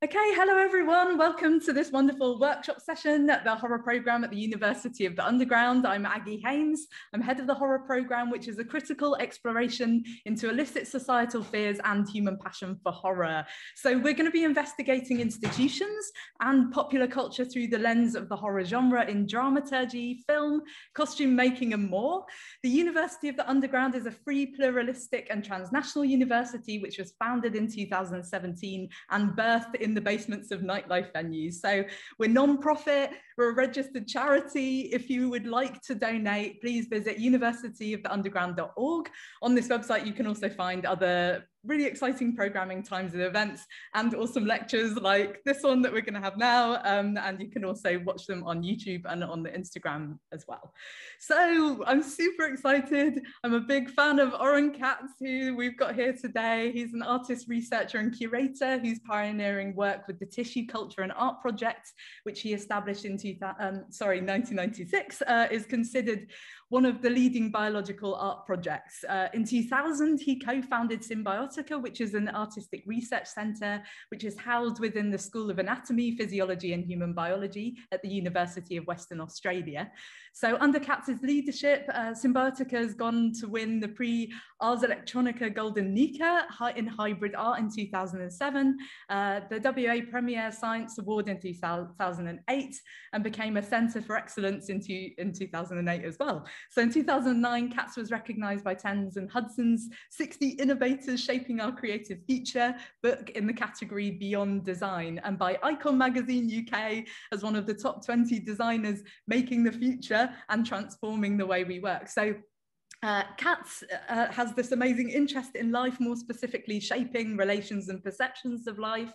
Okay, hello everyone. Welcome to this wonderful workshop session at the horror program at the University of the Underground. I'm Aggie Haynes. I'm head of the horror program, which is a critical exploration into illicit societal fears and human passion for horror. So we're going to be investigating institutions and popular culture through the lens of the horror genre in dramaturgy, film, costume making and more. The University of the Underground is a free, pluralistic and transnational university which was founded in 2017 and birthed in in the basements of nightlife venues. So we're non-profit, we're a registered charity. If you would like to donate, please visit universityoftheunderground.org. On this website, you can also find other really exciting programming times and events and awesome lectures like this one that we're going to have now. Um, and you can also watch them on YouTube and on the Instagram as well. So I'm super excited. I'm a big fan of Oron Catts, who we've got here today. He's an artist, researcher and curator who's pioneering work with the Tissue Culture and Art Project, which he established in um, sorry, 1996, uh, is considered one of the leading biological art projects. Uh, in 2000, he co-founded SymbioticA, which is an artistic research center, which is housed within the School of Anatomy, Physiology and Human Biology at the University of Western Australia. So under Catts's leadership, uh, SymbioticA has gone to win the Prix Ars Electronica Golden Nica in hybrid art in 2007, uh, the WA Premier Science Award in 2008, and became a Centre for Excellence in, two, in 2008 as well. So in 2009, Catts was recognized by Thames and Hudson's 60 Innovators Shaping Our Creative Future book in the category Beyond Design and by Icon Magazine UK as one of the top 20 designers making the future and transforming the way we work. So uh, uh, has this amazing interest in life, more specifically shaping relations and perceptions of life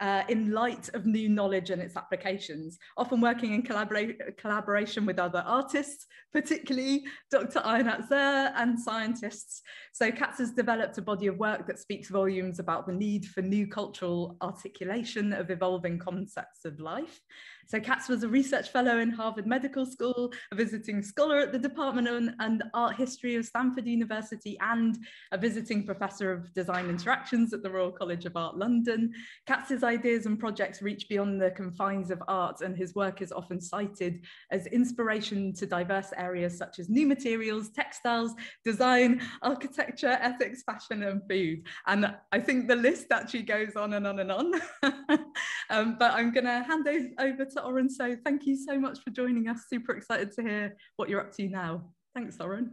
uh, in light of new knowledge and its applications, often working in collabora collaboration with other artists, particularly Dr. Ionat Zurr and scientists. So Catts has developed a body of work that speaks volumes about the need for new cultural articulation of evolving concepts of life. So Catts was a research fellow in Harvard Medical School, a visiting scholar at the Department of and Art History of Stanford University, and a visiting professor of design interactions at the Royal College of Art London. Catts's ideas and projects reach beyond the confines of art, and his work is often cited as inspiration to diverse areas such as new materials, textiles, design, architecture, ethics, fashion, and food. And I think the list actually goes on and on and on. um, but I'm going to hand over to Oron. So thank you so much for joining us. Super excited to hear what you're up to now. Thanks, Oron.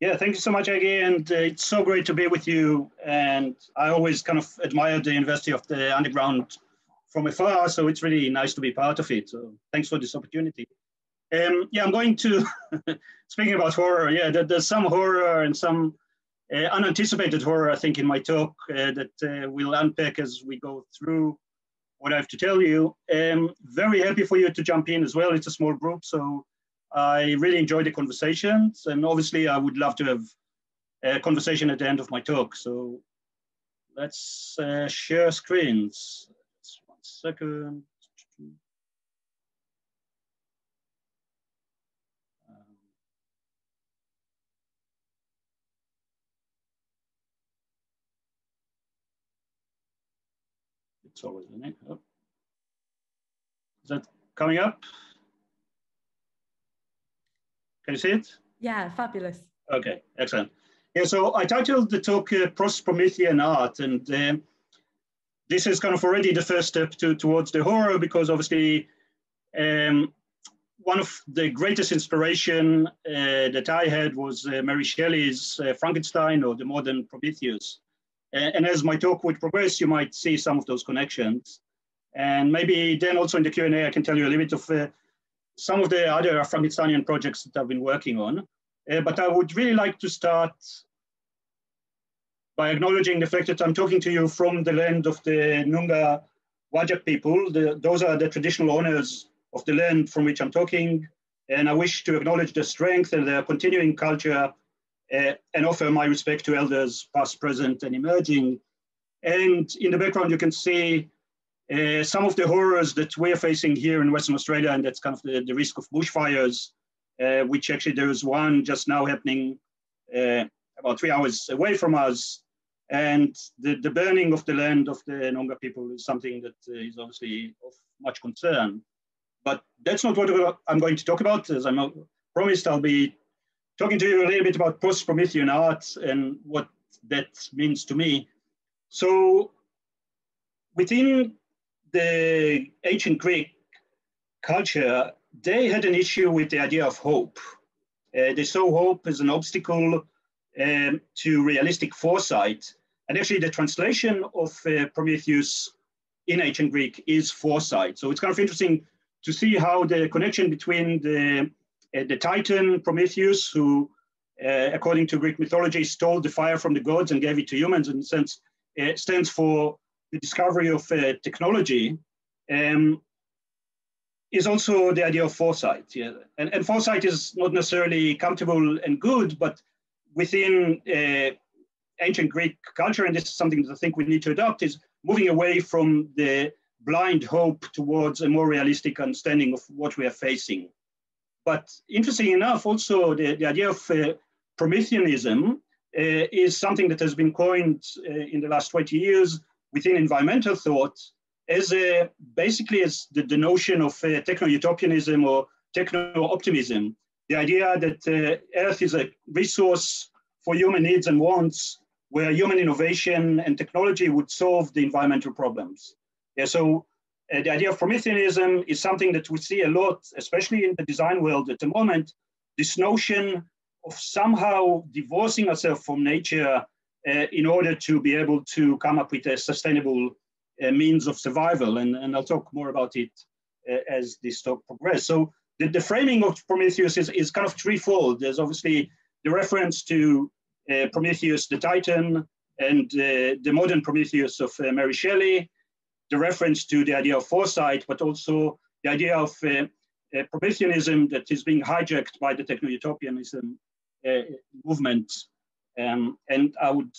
Yeah, thank you so much, Aggie. And uh, it's so great to be with you. And I always kind of admired the University of the Underground from afar. So it's really nice to be part of it. So thanks for this opportunity. Um, yeah, I'm going to, speaking about horror, yeah, there, there's some horror and some uh, unanticipated horror, I think, in my talk uh, that uh, we'll unpack as we go through what I have to tell you. Um, very happy for you to jump in as well. It's a small group, so I really enjoyed the conversations. And obviously, I would love to have a conversation at the end of my talk. So let's uh, share screens. Just one second. It's always the name. Oh. Is that coming up? Can you see it? Yeah, fabulous. Okay, excellent. Yeah, so I titled the talk uh, Promethean Art, and uh, this is kind of already the first step to, towards the horror because obviously um, one of the greatest inspiration uh, that I had was uh, Mary Shelley's uh, Frankenstein or the modern Prometheus. And as my talk would progress, you might see some of those connections. And maybe then also in the Q&A, I can tell you a little bit of uh, some of the other Frankensteinian projects that I've been working on. Uh, but I would really like to start by acknowledging the fact that I'm talking to you from the land of the Noongar Whadjuk people. The, those are the traditional owners of the land from which I'm talking. And I wish to acknowledge the strength and the continuing culture uh, and offer my respect to elders past, present, and emerging. And in the background, you can see uh, some of the horrors that we're facing here in Western Australia, and that's kind of the, the risk of bushfires, uh, which actually there is one just now happening uh, about three hours away from us. And the, the burning of the land of the Noongar people is something that uh, is obviously of much concern. But that's not what I'm going to talk about. As I promised, I'll be talking to you a little bit about post-Promethean art and what that means to me. So within the ancient Greek culture, they had an issue with the idea of hope. Uh, they saw hope as an obstacle um, to realistic foresight. And actually, the translation of uh, Prometheus in ancient Greek is foresight. So it's kind of interesting to see how the connection between the, the Titan Prometheus, who, uh, according to Greek mythology, stole the fire from the gods and gave it to humans, and a sense, uh, stands for the discovery of uh, technology. Um, is also the idea of foresight. Yeah. And, and foresight is not necessarily comfortable and good, but within uh, ancient Greek culture, and this is something that I think we need to adopt, is moving away from the blind hope towards a more realistic understanding of what we are facing. But interesting enough, also the, the idea of uh, Prometheanism uh, is something that has been coined uh, in the last 20 years within environmental thought as a, basically as the, the notion of uh, techno-utopianism or techno-optimism, the idea that Earth is a resource for human needs and wants, where human innovation and technology would solve the environmental problems. Yeah, so uh, the idea of Prometheanism is something that we see a lot, especially in the design world at the moment, this notion of somehow divorcing ourselves from nature uh, in order to be able to come up with a sustainable uh, means of survival. And, and I'll talk more about it uh, as this talk progresses. So the, the framing of Prometheus is, is kind of threefold. There's obviously the reference to uh, Prometheus the Titan and uh, the modern Prometheus of Mary Shelley, the reference to the idea of foresight, but also the idea of uh, Prometheanism that is being hijacked by the techno-utopianism movement. Um, and I would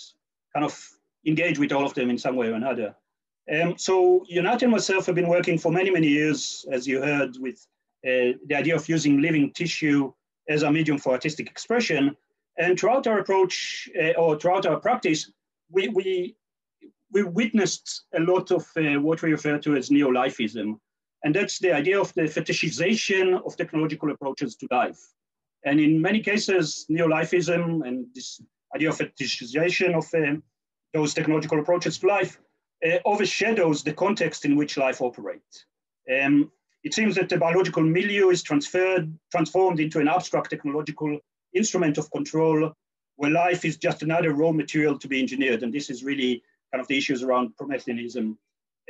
kind of engage with all of them in some way or another. Um, so Ionat and myself have been working for many, many years, as you heard, with uh, the idea of using living tissue as a medium for artistic expression. And throughout our approach uh, or throughout our practice, we, we, we witnessed a lot of uh, what we refer to as neo-lifism. And that's the idea of the fetishization of technological approaches to life. And in many cases, neo-lifism and this idea of fetishization of uh, those technological approaches to life uh, overshadows the context in which life operates. Um, it seems that the biological milieu is transferred, transformed into an abstract technological instrument of control where life is just another raw material to be engineered. And this is really kind of the issues around Prometheanism.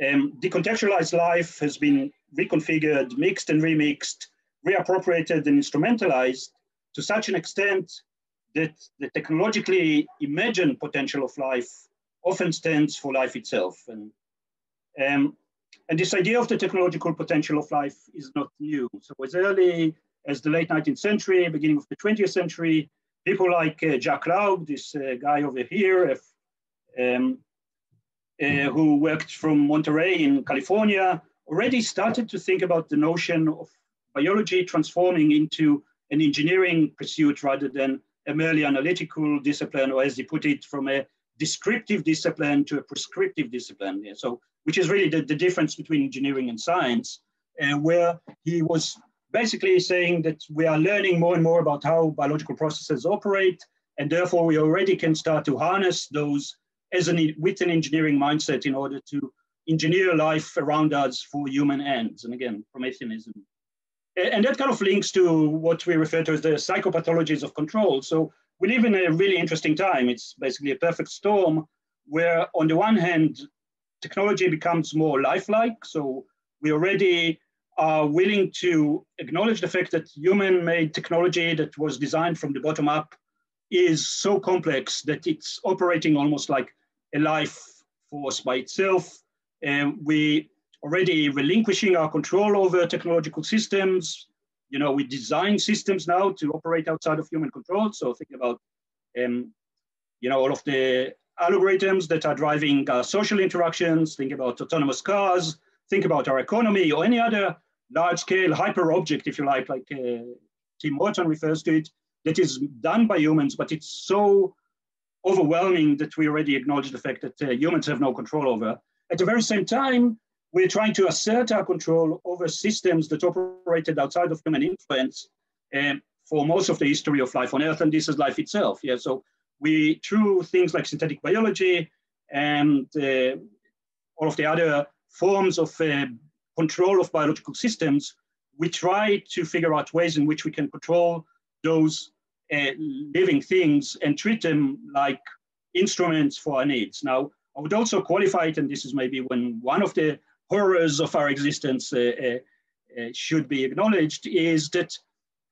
Um, decontextualized life has been reconfigured, mixed and remixed, reappropriated and instrumentalized to such an extent that the technologically imagined potential of life often stands for life itself. And, um, and this idea of the technological potential of life is not new. So as early as the late 19th century, beginning of the 20th century, people like uh, Jacques Loeb, this uh, guy over here, um, uh, who worked from Monterey in California, already started to think about the notion of biology transforming into an engineering pursuit rather than a merely analytical discipline, or as he put it, from a descriptive discipline to a prescriptive discipline. Yeah, so, which is really the, the difference between engineering and science, uh, where he was basically saying that we are learning more and more about how biological processes operate, and therefore we already can start to harness those as an, with an engineering mindset in order to engineer life around us for human ends. And again, Prometheanism. And that kind of links to what we refer to as the psychopathologies of control. So we live in a really interesting time. It's basically a perfect storm where, on the one hand, technology becomes more lifelike. So we already are willing to acknowledge the fact that human made technology that was designed from the bottom up is so complex that it's operating almost like a life force by itself. And we already relinquishing our control over technological systems you know, we design systems now to operate outside of human control. So think about, um, you know, all of the algorithms that are driving social interactions. Think about autonomous cars. Think about our economy or any other large-scale hyper object, if you like, like uh, Tim Morton refers to it, that is done by humans, but it's so overwhelming that we already acknowledge the fact that uh, humans have no control over. At the very same time, we're trying to assert our control over systems that operated outside of human influence um, for most of the history of life on Earth, and this is life itself. Yeah, so we through things like synthetic biology and uh, all of the other forms of uh, control of biological systems, we try to figure out ways in which we can control those uh, living things and treat them like instruments for our needs. Now, I would also qualify it, and this is maybe when one of the horrors of our existence uh, uh, should be acknowledged, is that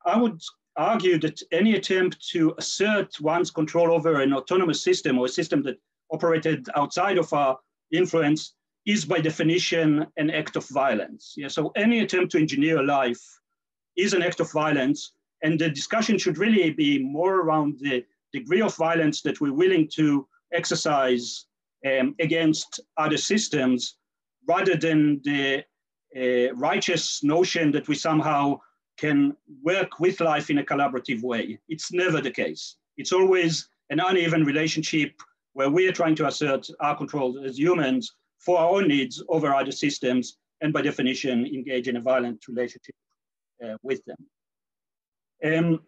I would argue that any attempt to assert one's control over an autonomous system or a system that operated outside of our influence is by definition an act of violence. Yeah, so any attempt to engineer life is an act of violence, and the discussion should really be more around the degree of violence that we're willing to exercise um, against other systems, rather than the uh, righteous notion that we somehow can work with life in a collaborative way. It's never the case. It's always an uneven relationship where we are trying to assert our control as humans for our own needs over other systems, and by definition, engage in a violent relationship uh, with them. Um,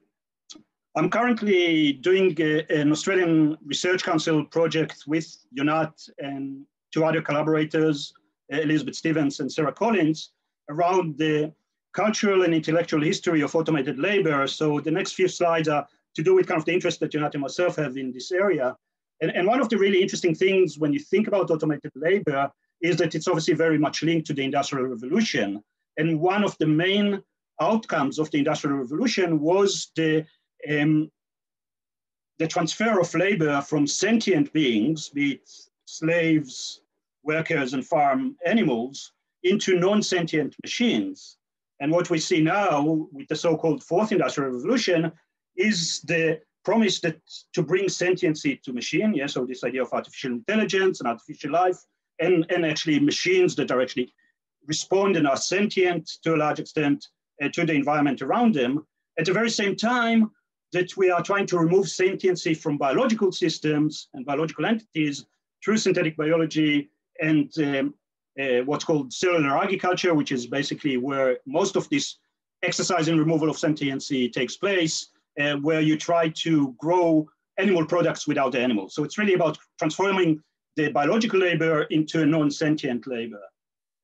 I'm currently doing a, an Australian Research Council project with Ionat and two other collaborators, Elizabeth Stephens and Sarah Collins, around the cultural and intellectual history of automated labor. So the next few slides are to do with kind of the interest that Ionat and myself have in this area. And, and one of the really interesting things when you think about automated labor is that it's obviously very much linked to the Industrial Revolution. And one of the main outcomes of the Industrial Revolution was the, um, the transfer of labor from sentient beings, be it slaves, workers, and farm animals, into non-sentient machines. And what we see now with the so-called fourth industrial revolution is the promise that to bring sentiency to machine, yeah, so this idea of artificial intelligence and artificial life, and, and actually machines that are actually respond and are sentient to a large extent to the environment around them. At the very same time that we are trying to remove sentiency from biological systems and biological entities through synthetic biology and um, uh, what's called cellular agriculture, which is basically where most of this exercise and removal of sentiency takes place, uh, where you try to grow animal products without the animals. So it's really about transforming the biological labor into a non-sentient labor.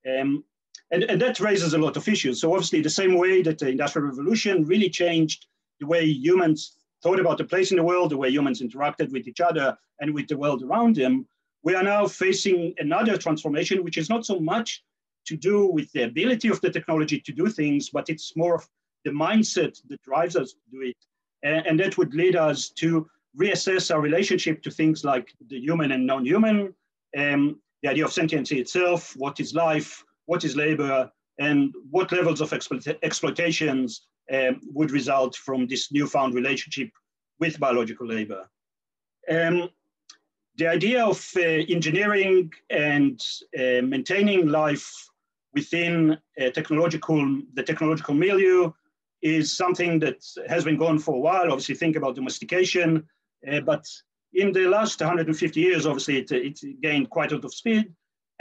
Um, and, and that raises a lot of issues. So obviously the same way that the Industrial Revolution really changed the way humans thought about the place in the world, the way humans interacted with each other and with the world around them, we are now facing another transformation, which is not so much to do with the ability of the technology to do things, but it's more of the mindset that drives us to do it. And, and that would lead us to reassess our relationship to things like the human and non-human, um, the idea of sentiency itself, what is life, what is labor, and what levels of explo exploitations um, would result from this newfound relationship with biological labor. Um, the idea of uh, engineering and uh, maintaining life within technological, the technological milieu is something that has been going for a while. Obviously, think about domestication, uh, but in the last 150 years, obviously, it, it, gained quite a lot of speed.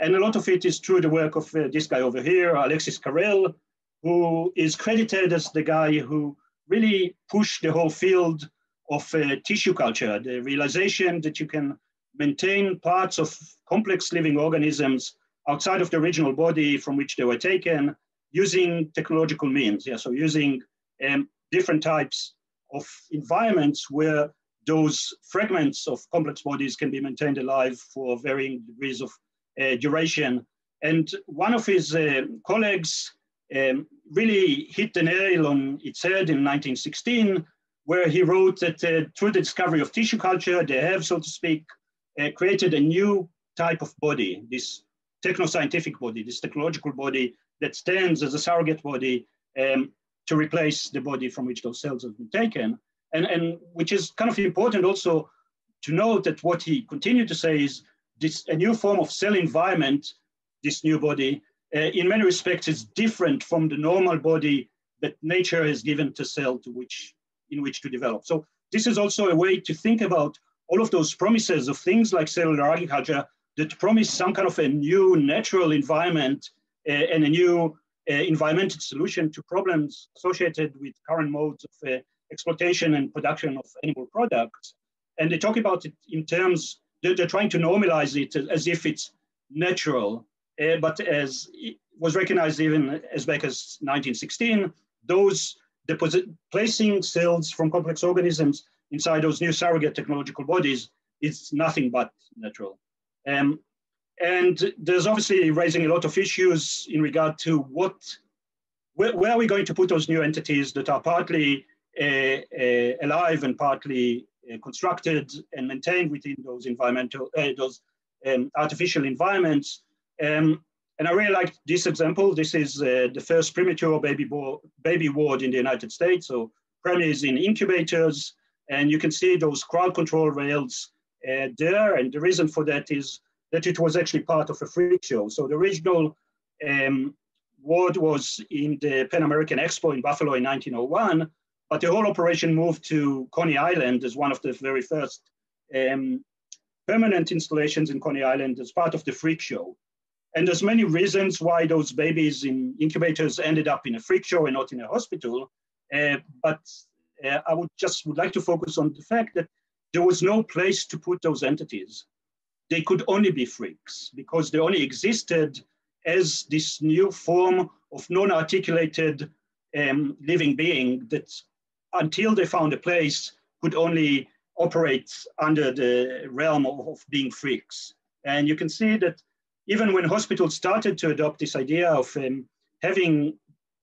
And a lot of it is through the work of uh, this guy over here, Alexis Carrel, who is credited as the guy who really pushed the whole field of uh, tissue culture, the realization that you can maintain parts of complex living organisms outside of the original body from which they were taken using technological means. Yeah, so using um, different types of environments where those fragments of complex bodies can be maintained alive for varying degrees of duration. And one of his uh, colleagues um, really hit the nail on its head in 1916, where he wrote that uh, through the discovery of tissue culture, they have, so to speak, uh, created a new type of body, this techno-scientific body, this technological body that stands as a surrogate body um, to replace the body from which those cells have been taken. And, and which is kind of important also to note that what he continued to say is this a new form of cell environment, this new body, uh, in many respects is different from the normal body that nature has given to cell to which in which to develop. So this is also a way to think about all of those promises of things like cellular agriculture that promise some kind of a new natural environment uh, and a new uh, environmental solution to problems associated with current modes of uh, exploitation and production of animal products. And they talk about it in terms, they're, they're trying to normalize it as if it's natural, uh, but as it was recognized even as back as 1916, those deposit, placing cells from complex organisms inside those new surrogate technological bodies is nothing but natural. Um, and there's obviously raising a lot of issues in regard to what, where, where are we going to put those new entities that are partly uh, uh, alive and partly constructed and maintained within those environmental, uh, those um, artificial environments. Um, and I really like this example. This is uh, the first premature baby, baby ward in the United States. So premies in incubators, and you can see those crowd control rails uh, there. And the reason for that is that it was actually part of a freak show. So the original um, ward was in the Pan American Expo in Buffalo in 1901, but the whole operation moved to Coney Island as one of the very first um, permanent installations in Coney Island as part of the freak show. And there's many reasons why those babies in incubators ended up in a freak show and not in a hospital. Uh, but uh, I would just would like to focus on the fact that there was no place to put those entities. They could only be freaks because they only existed as this new form of non-articulated um, living being that until they found a place could only operate under the realm of, of being freaks. And you can see that even when hospitals started to adopt this idea of um, having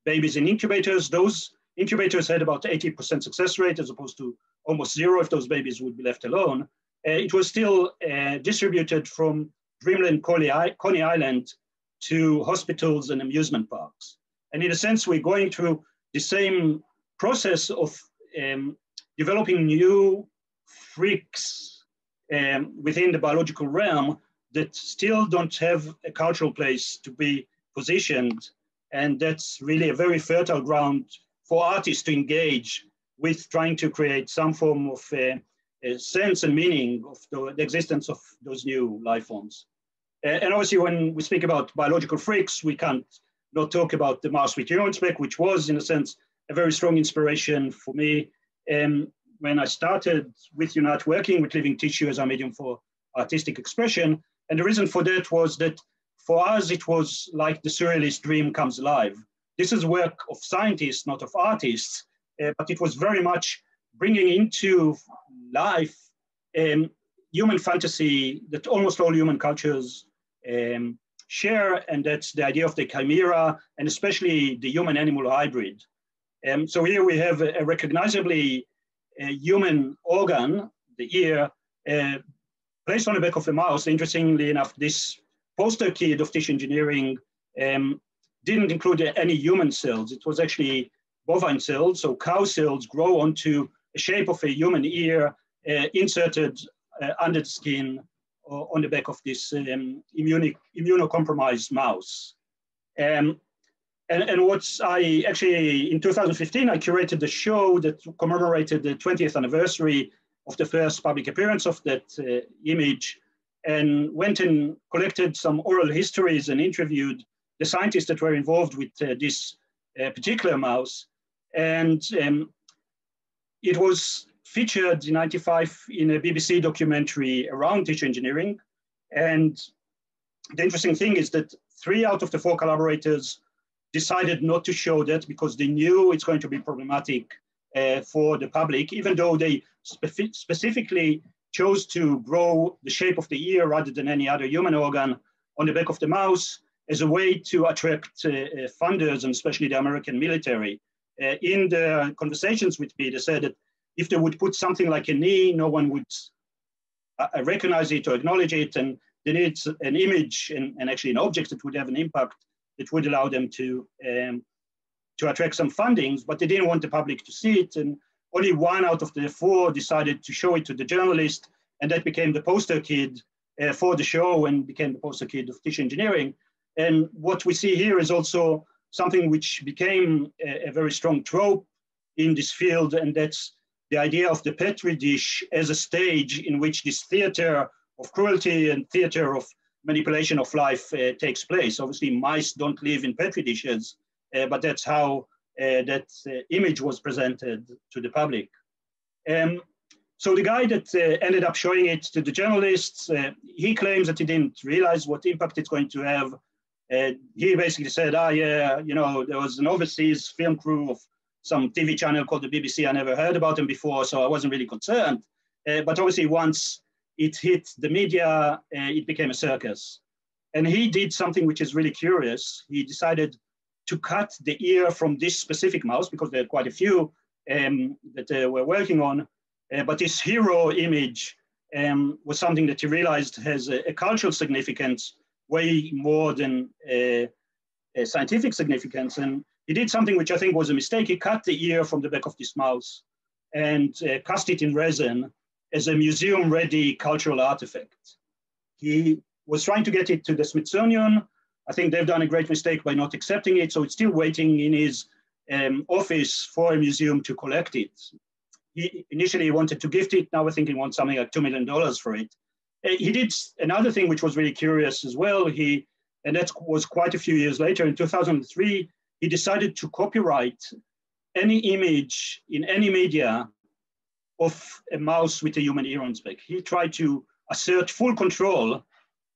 babies in incubators, those incubators had about 80% success rate as opposed to almost zero if those babies would be left alone. Uh, it was still uh, distributed from Dreamland Coney Island to hospitals and amusement parks. And in a sense, we're going through the same process of um, developing new freaks um, within the biological realm that still don't have a cultural place to be positioned. And that's really a very fertile ground for artists to engage with trying to create some form of uh, sense and meaning of the, the, existence of those new life forms. Uh, and obviously, when we speak about biological freaks, we can't not talk about the mouse with human spec, which was, in a sense, a very strong inspiration for me. Um, when I started with Ionat working with living tissue as a medium for artistic expression, and the reason for that was that for us, it was like the surrealist dream comes alive. This is work of scientists, not of artists, uh, but it was very much bringing into life um, human fantasy that almost all human cultures um, share, and that's the idea of the chimera, and especially the human-animal hybrid. Um, so here we have a, recognizably a human organ, the ear, uh, placed on the back of a mouse. Interestingly enough, this poster kit of tissue engineering um, didn't include any human cells. It was actually bovine cells, so cow cells grow onto the shape of a human ear uh, inserted uh, under the skin or on the back of this um, immunocompromised mouse. Um, and, and what's I actually, in 2015, I curated the show that commemorated the 20th anniversary of the first public appearance of that uh, image and went and collected some oral histories and interviewed the scientists that were involved with uh, this uh, particular mouse. And um, it was featured in 95 in a BBC documentary around tissue engineering. And the interesting thing is that three out of the four collaborators decided not to show that because they knew it's going to be problematic uh, for the public, even though they spe specifically chose to grow the shape of the ear rather than any other human organ on the back of the mouse as a way to attract uh, uh, funders and especially the American military. Uh, in the conversations with me, they said that if they would put something like a knee, no one would uh, uh, recognize it or acknowledge it, and they need an image and, and, actually an object that would have an impact that would allow them to um, to attract some fundings, but they didn't want the public to see it. And only one out of the four decided to show it to the journalist, and that became the poster kid uh, for the show and became the poster kid of tissue engineering. And what we see here is also something which became a, a very strong trope in this field, and that's the idea of the Petri dish as a stage in which this theater of cruelty and theater of manipulation of life uh, takes place. Obviously, mice don't live in Petri dishes, uh, but that's how uh, that uh, image was presented to the public. Um, so the guy that uh, ended up showing it to the journalists, uh, he claims that he didn't realize what impact it's going to have. he basically said, ah, yeah, you know, there was an overseas film crew of some TV channel called the BBC. I never heard about them before, so I wasn't really concerned. But obviously, once it hit the media, uh, it became a circus. And he did something which is really curious. He decided to cut the ear from this specific mouse because there are quite a few um, that uh, we're working on. Uh, but this hero image um, was something that he realized has a, a cultural significance way more than a scientific significance. And he did something which I think was a mistake. He cut the ear from the back of this mouse and uh, cast it in resin as a museum-ready cultural artifact. He was trying to get it to the Smithsonian. I think they've done a great mistake by not accepting it, so it's still waiting in his um, office for a museum to collect it. He initially wanted to gift it, now I think he wants something like $2 million for it. Uh, he did another thing which was really curious as well. He, and that was quite a few years later, in 2003, he decided to copyright any image in any media of a mouse with a human ear on its back. He tried to assert full control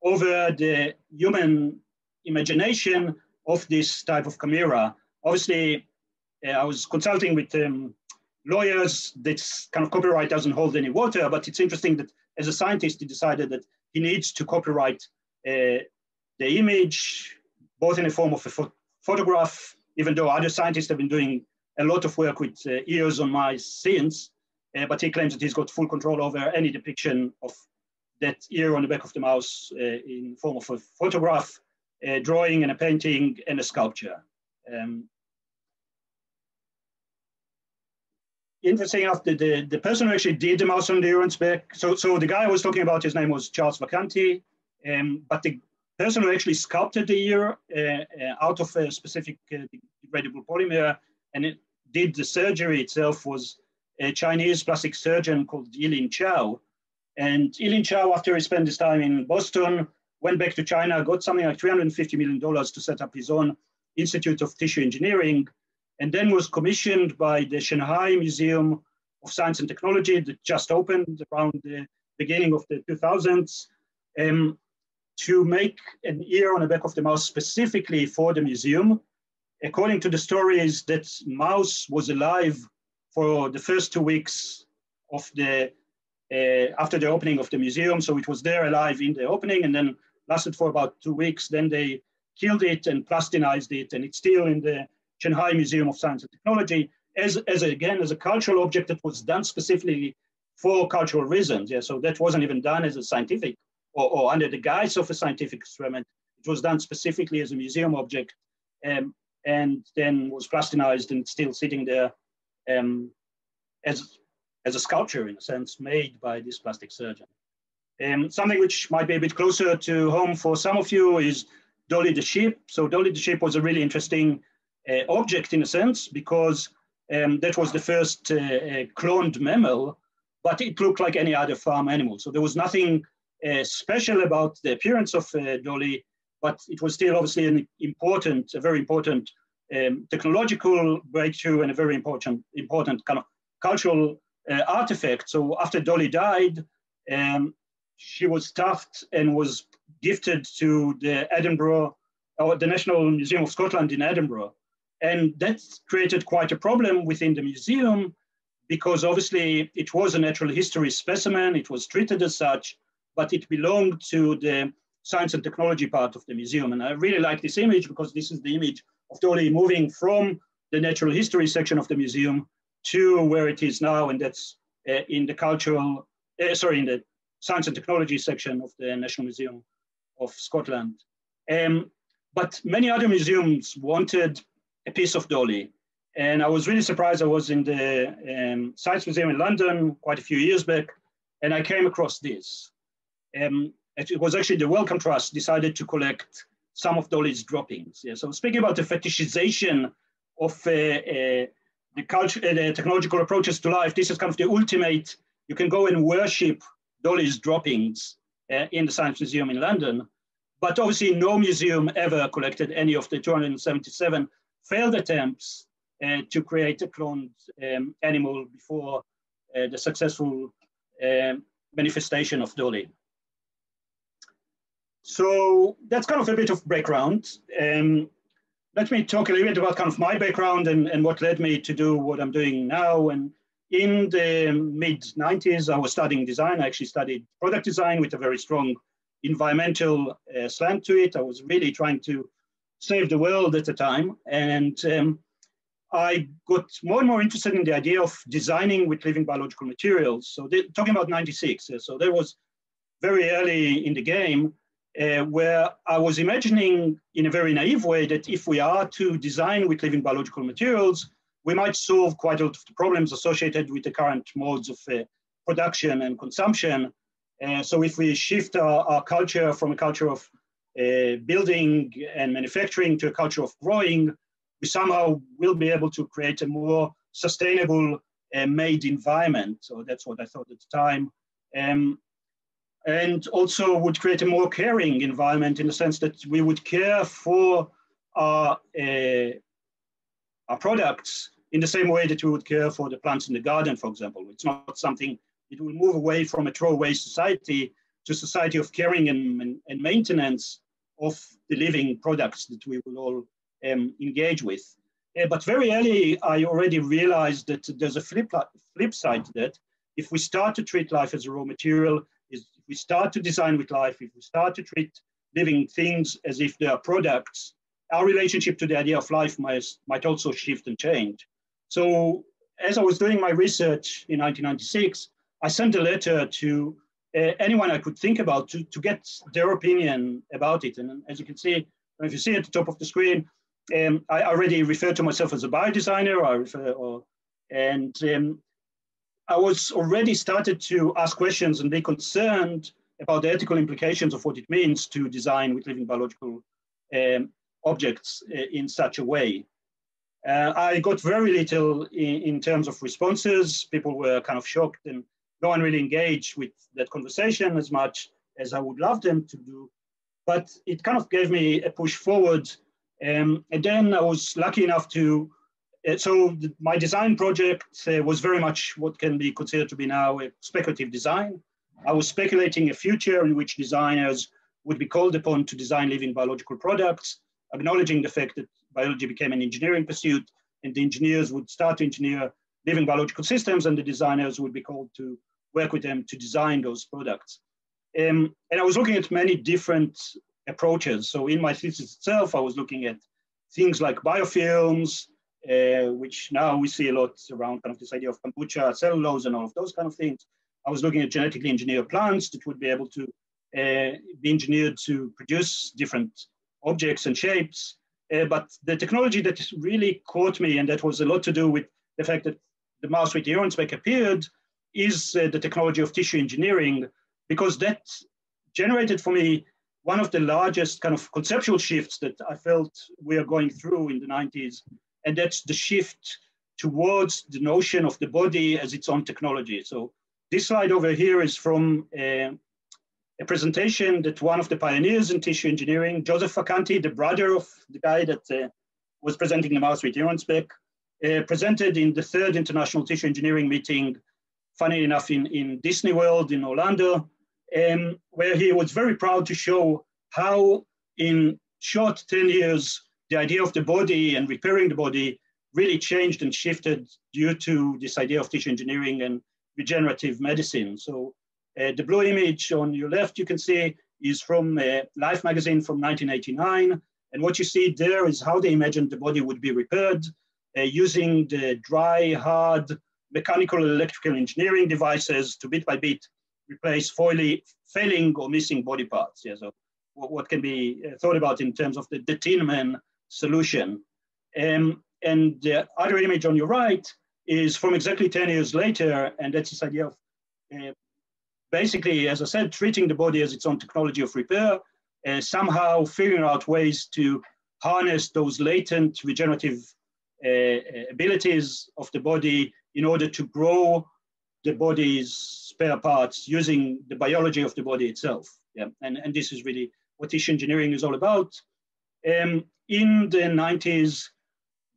over the human imagination of this type of chimera. Obviously, uh, I was consulting with um, lawyers. This kind of copyright doesn't hold any water, but it's interesting that as a scientist, he decided that he needs to copyright uh, the image, both in the form of a photograph, even though other scientists have been doing a lot of work with uh, ears on mice since, uh, but he claims that he's got full control over any depiction of that ear on the back of the mouse uh, in form of a photograph, a drawing and a painting and a sculpture. Um, interesting enough, the, the, the, person who actually did the mouse on the its back, so, so the guy I was talking about, his name was Charles Vacanti, um, but the person who actually sculpted the ear uh, uh, out of a specific uh, degradable polymer and it did the surgery itself was a Chinese plastic surgeon called Yilin Cao. And Yilin Cao, after he spent his time in Boston, went back to China, got something like $350 million to set up his own Institute of Tissue Engineering, and then was commissioned by the Shanghai Museum of Science and Technology that just opened around the beginning of the 2000s. Um, to make an ear on the back of the mouse specifically for the museum. According to the stories, that mouse was alive for the first two weeks of the uh, after the opening of the museum. So it was there alive in the opening and then lasted for about two weeks. Then they killed it and plastinized it, and it's still in the Shanghai Museum of Science and Technology as, as a, again as a cultural object that was done specifically for cultural reasons. Yeah, so that wasn't even done as a scientific or, or, under the guise of a scientific experiment. It was done specifically as a museum object um, and then was plastinized and still sitting there um, as, as a sculpture, in a sense, made by this plastic surgeon. Um, something which might be a bit closer to home for some of you is Dolly the sheep. So Dolly the sheep was a really interesting uh, object in a sense because um, that was the first uh, uh, cloned mammal, but it looked like any other farm animal. So there was nothing uh, special about the appearance of uh, Dolly, but it was still obviously an important, a very important um, technological breakthrough and a very important, important kind of cultural uh, artifact. So after Dolly died, um, she was stuffed and was gifted to the Edinburgh, or the National Museum of Scotland in Edinburgh. And that created quite a problem within the museum because obviously it was a natural history specimen, it was treated as such, but it belonged to the science and technology part of the museum. And I really like this image because this is the image of Dolly moving from the natural history section of the museum to where it is now, and that's uh, in the cultural, uh, sorry, in the science and technology section of the National Museum of Scotland. Um, but many other museums wanted a piece of Dolly. And I was really surprised. I was in the um, Science Museum in London quite a few years back, and I came across this. Um, it was actually the Wellcome Trust decided to collect some of Dolly's droppings. Yeah, so speaking about the fetishization of uh, uh, the culture, uh, the technological approaches to life. This is kind of the ultimate. You can go and worship Dolly's droppings in the Science Museum in London, but obviously no museum ever collected any of the 277 failed attempts uh, to create a cloned um, animal before uh, the successful um, manifestation of Dolly. So that's kind of a bit of background. Um, let me talk a little bit about kind of my background and, and what led me to do what I'm doing now. And in the mid 90s, I was studying design. I actually studied product design with a very strong environmental uh, slant to it. I was really trying to save the world at the time. And um, I got more and more interested in the idea of designing with living biological materials. So talking about 96, uh, so that was very early in the game uh, where I was imagining in a very naive way that if we are to design with living biological materials, we might solve quite a lot of the problems associated with the current modes of uh, production and consumption. Uh, so if we shift our, our, culture from a culture of uh, building and manufacturing to a culture of growing, we somehow will be able to create a more sustainable uh, made environment. So that's what I thought at the time. Um, and also would create a more caring environment in the sense that we would care for our, uh, our products in the same way that we would care for the plants in the garden, for example. It's not something, it will move away from a throwaway society to a society of caring and, and, and maintenance of the living products that we will all um, engage with. Uh, but very early, I already realized that there's a flip, flip side to that. If we start to treat life as a raw material, we start to design with life, if we start to treat living things as if they are products, our relationship to the idea of life might, might also shift and change. So as I was doing my research in 1996, I sent a letter to uh, anyone I could think about to, to get their opinion about it. And as you can see, if you see at the top of the screen, um, I already refer to myself as a biodesigner, I refer, or, and um, I was already started to ask questions and be concerned about the ethical implications of what it means to design with living biological um, objects uh, in such a way. Uh, I got very little in, in, terms of responses. People were kind of shocked and no one really engaged with that conversation as much as I would love them to do. But it kind of gave me a push forward. Um, and then I was lucky enough to so my design project uh, was very much what can be considered to be now a speculative design. I was speculating a future in which designers would be called upon to design living biological products, acknowledging the fact that biology became an engineering pursuit and the engineers would start to engineer living biological systems and the designers would be called to work with them to design those products. Um, and I was looking at many different approaches. So in my thesis itself, I was looking at things like biofilms, uh, which now we see a lot around kind of this idea of kombucha, cellulose, and all of those kind of things. I was looking at genetically engineered plants that would be able to uh, be engineered to produce different objects and shapes. Uh, but the technology that really caught me, and that was a lot to do with the fact that the mouse with the Euro spec appeared, is uh, the technology of tissue engineering, because that generated for me one of the largest kind of conceptual shifts that I felt we are going through in the 90s and that's the shift towards the notion of the body as its own technology. So this slide over here is from a, a presentation that one of the pioneers in tissue engineering, Joseph Vacanti, the brother of the guy that uh, was presenting the mouse with Neuron spec, uh, presented in the third International Tissue Engineering meeting, funny enough, in, in Disney World in Orlando, um, where he was very proud to show how in short 10 years, the idea of the body and repairing the body really changed and shifted due to this idea of tissue engineering and regenerative medicine. So uh, the blue image on your left, you can see, is from uh, Life magazine from 1989. And what you see there is how they imagined the body would be repaired uh, using the dry, hard, mechanical electrical engineering devices to bit by bit replace foily, failing or missing body parts. Yeah, so what, can be uh, thought about in terms of the, Tiedemann solution. Um, and the other image on your right is from exactly 10 years later, and that's this idea of uh, basically, as I said, treating the body as its own technology of repair, uh, somehow figuring out ways to harness those latent regenerative uh, abilities of the body in order to grow the body's spare parts using the biology of the body itself. Yeah, and, and this is really what tissue engineering is all about. Um, in the 90s,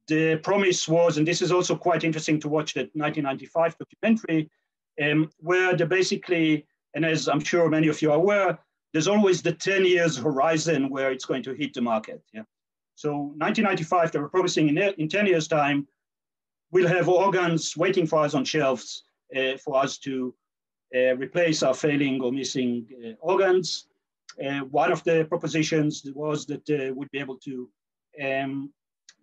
the promise was, and this is also quite interesting to watch the 1995 documentary, um, where they basically, and as I'm sure many of you are aware, there's always the 10 years horizon where it's going to hit the market. Yeah. So 1995, they were promising in, in 10 years time, we'll have organs waiting for us on shelves uh, for us to uh, replace our failing or missing uh, organs. Uh, one of the propositions was that uh, we'd be able to um,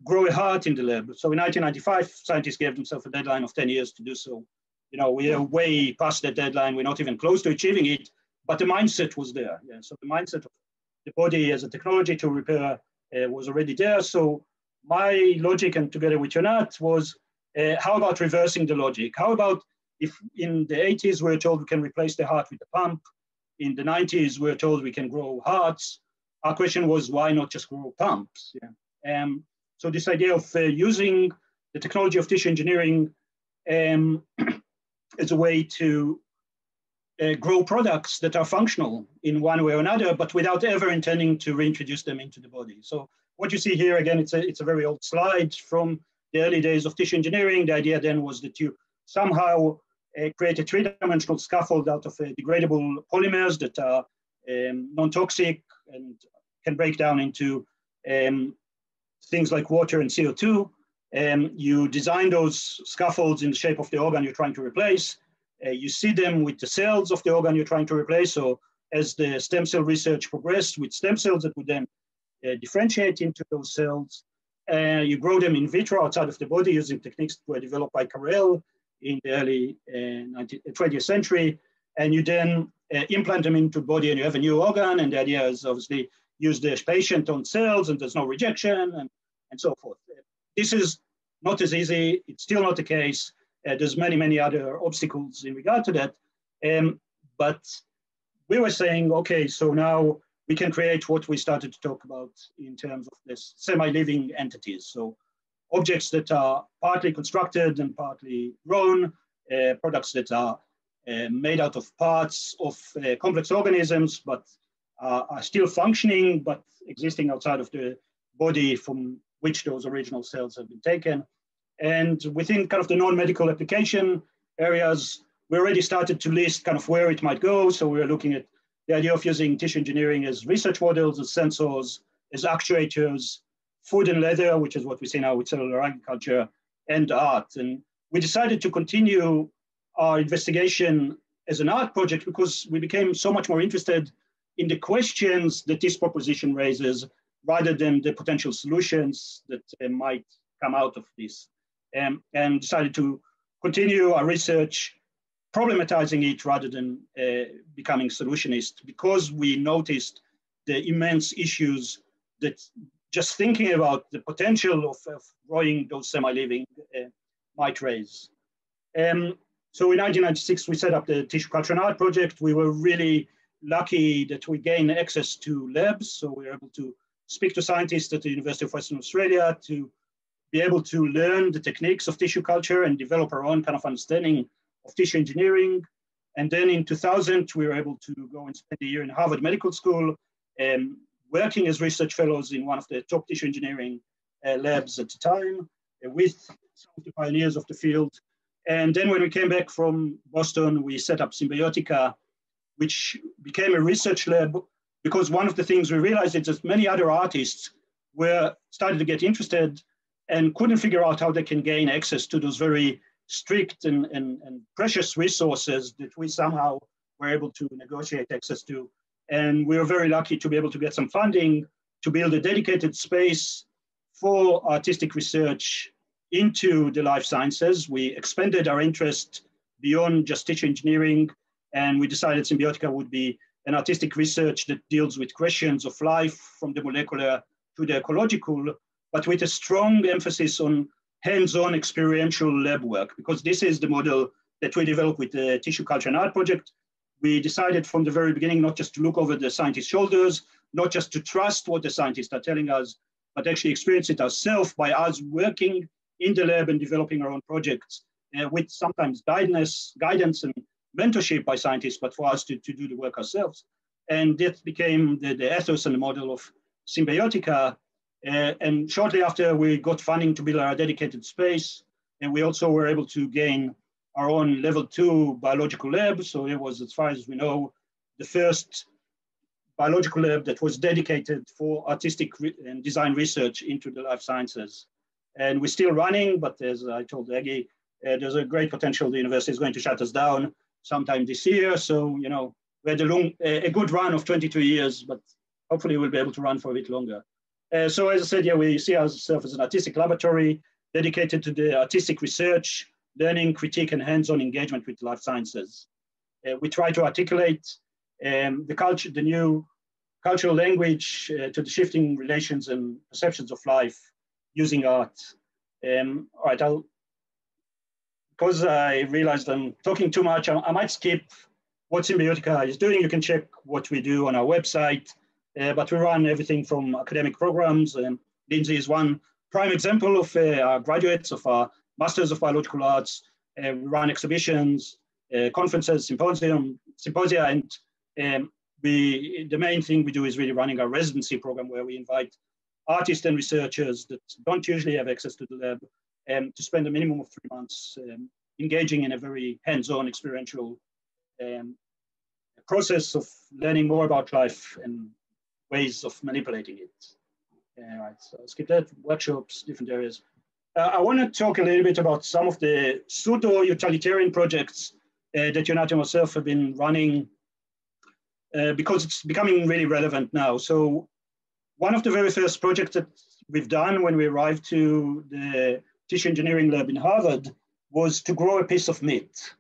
grow a heart in the lab. So in 1995, scientists gave themselves a deadline of 10 years to do so. You know, we are way past that deadline. We're not even close to achieving it, but the mindset was there. Yeah. So the mindset of the body as a technology to repair uh, was already there. So my logic, and together with Ionat, was uh, how about reversing the logic? How about if in the 80s we're told we can replace the heart with a pump, in the 90s we're told we can grow hearts, our question was why not just grow pumps? Yeah. Um, so this idea of uh, using the technology of tissue engineering um, as a way to uh, grow products that are functional in one way or another, but without ever intending to reintroduce them into the body. So what you see here, again, it's a, it's a very old slide from the early days of tissue engineering. The idea then was that you somehow uh, create a three-dimensional scaffold out of uh, degradable polymers that are um, non-toxic and can break down into um, things like water and CO2. Um, you design those scaffolds in the shape of the organ you're trying to replace. Uh, you see them with the cells of the organ you're trying to replace. So as the stem cell research progressed with stem cells that would then uh, differentiate into those cells, uh, you grow them in vitro outside of the body using techniques that were developed by Carrel in the early 19th, uh, 20th century. And you then uh, implant them into the body and you have a new organ. And the idea is obviously use the patient own cells and there's no rejection and, and so forth. This is not as easy. It's still not the case. Uh, there's many, many other obstacles in regard to that. Um, but we were saying, okay, so now we can create what we started to talk about in terms of this semi-living entities. So objects that are partly constructed and partly grown, uh, products that are uh, made out of parts of uh, complex organisms, but Uh, are still functioning, but existing outside of the body from which those original cells have been taken. And within kind of the non-medical application areas, we already started to list kind of where it might go. So we are looking at the idea of using tissue engineering as research models, as sensors, as actuators, food and leather, which is what we see now with cellular agriculture, and art. And we decided to continue our investigation as an art project because we became so much more interested in the questions that this proposition raises rather than the potential solutions that uh, might come out of this. Um, and decided to continue our research problematizing it rather than uh, becoming solutionist because we noticed the immense issues that just thinking about the potential of, of growing those semi-living uh, might raise. Um, so in 1996, we set up the Tissue Culture and Art Project. We were really lucky that we gained access to labs. So we were able to speak to scientists at the University of Western Australia to be able to learn the techniques of tissue culture and develop our own kind of understanding of tissue engineering. And then in 2000, we were able to go and spend a year in Harvard Medical School, um, working as research fellows in one of the top tissue engineering uh, labs at the time, uh, with some of the pioneers of the field. And then when we came back from Boston, we set up SymbioticA, which became a research lab because one of the things we realized is that many other artists were started to get interested and couldn't figure out how they can gain access to those very strict and, and, and precious resources that we somehow were able to negotiate access to. And we were very lucky to be able to get some funding to build a dedicated space for artistic research into the life sciences. We expanded our interest beyond just tissue engineering and we decided SymbioticA would be an artistic research that deals with questions of life from the molecular to the ecological, but with a strong emphasis on hands-on experiential lab work, because this is the model that we developed with the Tissue Culture and Art Project. We decided from the very beginning not just to look over the scientists' shoulders, not just to trust what the scientists are telling us, but actually experience it ourselves by us working in the lab and developing our own projects uh, with sometimes guidance, guidance and mentorship by scientists, but for us to, to do the work ourselves. And that became the, the ethos and the model of SymbioticA. Uh, and shortly after, we got funding to build our dedicated space. And we also were able to gain our own level two biological lab. So it was, as far as we know, the first biological lab that was dedicated for artistic and design research into the life sciences. And we're still running, but as I told Aggie, uh, there's a great potential the university is going to shut us down sometime this year. So, you know, we had a, long, a good run of 22 years, but hopefully we'll be able to run for a bit longer. Uh, so as I said, yeah, we see ourselves as an artistic laboratory dedicated to the artistic research, learning, critique, and hands-on engagement with life sciences. Uh, we try to articulate um, the culture, the new cultural language uh, to the shifting relations and perceptions of life using art. Um, all right, I'll, because I realized I'm talking too much, I, I, might skip what SymbioticA is doing. You can check what we do on our website, uh, but we run everything from academic programs. and Lindsay is one prime example of uh, our graduates of our Masters of Biological Arts. Uh, we run exhibitions, uh, conferences, symposium, symposia, and um, we, the main thing we do is really running our residency program where we invite artists and researchers that don't usually have access to the lab um, to spend a minimum of three months um, engaging in a very hands-on experiential um, process of learning more about life and ways of manipulating it. All right, so skip that, workshops, different areas. Uh, I want to talk a little bit about some of the pseudo-utilitarian projects uh, that Yonatan and myself have been running uh, because it's becoming really relevant now. So one of the very first projects that we've done when we arrived to the tissue engineering lab in Harvard was to grow a piece of meat.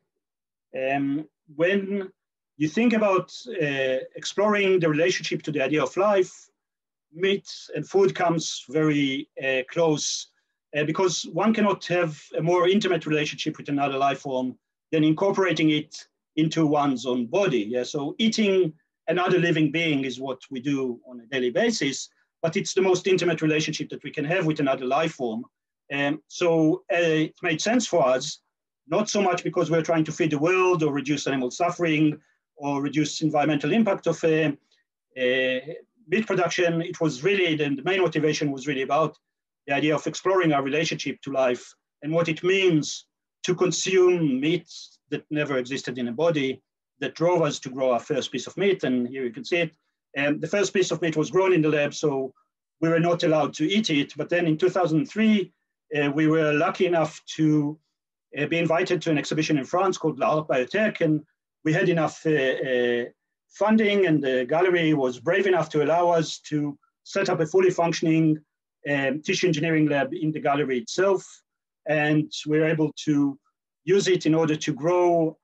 Um, when you think about uh, exploring the relationship to the idea of life, meat and food comes very uh, close uh, because one cannot have a more intimate relationship with another life form than incorporating it into one's own body. Yeah, so eating another living being is what we do on a daily basis, but it's the most intimate relationship that we can have with another life form. And so uh, it made sense for us, not so much because we're trying to feed the world or reduce animal suffering or reduce environmental impact of uh, uh, meat production. It was really, the, the main motivation was really about the idea of exploring our relationship to life and what it means to consume meat that never existed in a body that drove us to grow our first piece of meat. And here you can see it. And the first piece of meat was grown in the lab, so we were not allowed to eat it. But then in 2003, uh, we were lucky enough to uh, be invited to an exhibition in France called L'Art Biotech. And we had enough uh, uh, funding, and the gallery was brave enough to allow us to set up a fully functioning um, tissue engineering lab in the gallery itself. And we were able to use it in order to grow